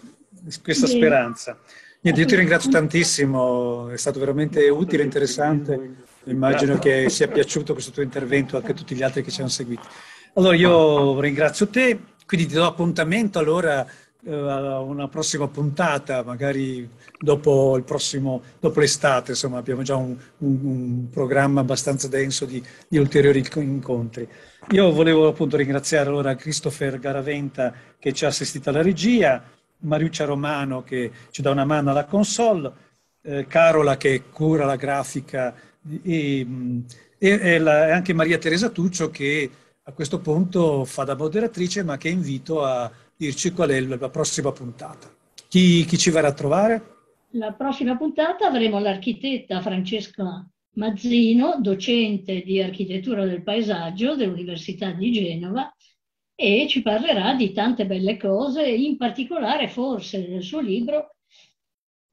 questa speranza. Niente, io ti ringrazio tantissimo, è stato veramente utile, interessante. Immagino che sia piaciuto questo tuo intervento anche a tutti gli altri che ci hanno seguito. Allora io ringrazio te, quindi ti do appuntamento allora una prossima puntata, magari dopo, prossimo, dopo l'estate, insomma abbiamo già un, un, un programma abbastanza denso di, di, ulteriori incontri. Io volevo appunto ringraziare allora Christopher Garaventa che ci ha assistito alla regia, Mariuccia Romano che ci dà una mano alla console, eh, Carola che cura la grafica e, e, e, la, e anche Maria Teresa Tuccio che a questo punto fa da moderatrice ma che invito a dirci qual è la prossima puntata. Chi, chi ci verrà a trovare? La prossima puntata avremo l'architetta Francesca Mazzino, docente di architettura del paesaggio dell'Università di Genova e ci parlerà di tante belle cose, in particolare forse del suo libro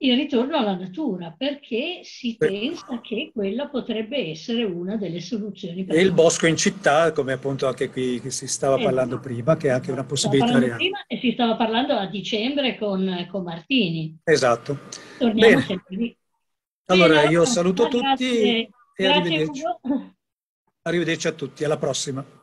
il ritorno alla natura, perché si pensa che quella potrebbe essere una delle soluzioni. e il bosco in città, come appunto anche qui si stava esatto. parlando prima, che è anche una possibilità reale. Prima e si stava parlando a dicembre con, con Martini. Esatto. Torniamo Bene. sempre lì. Allora io saluto tutti grazie. e grazie arrivederci. arrivederci a tutti, alla prossima.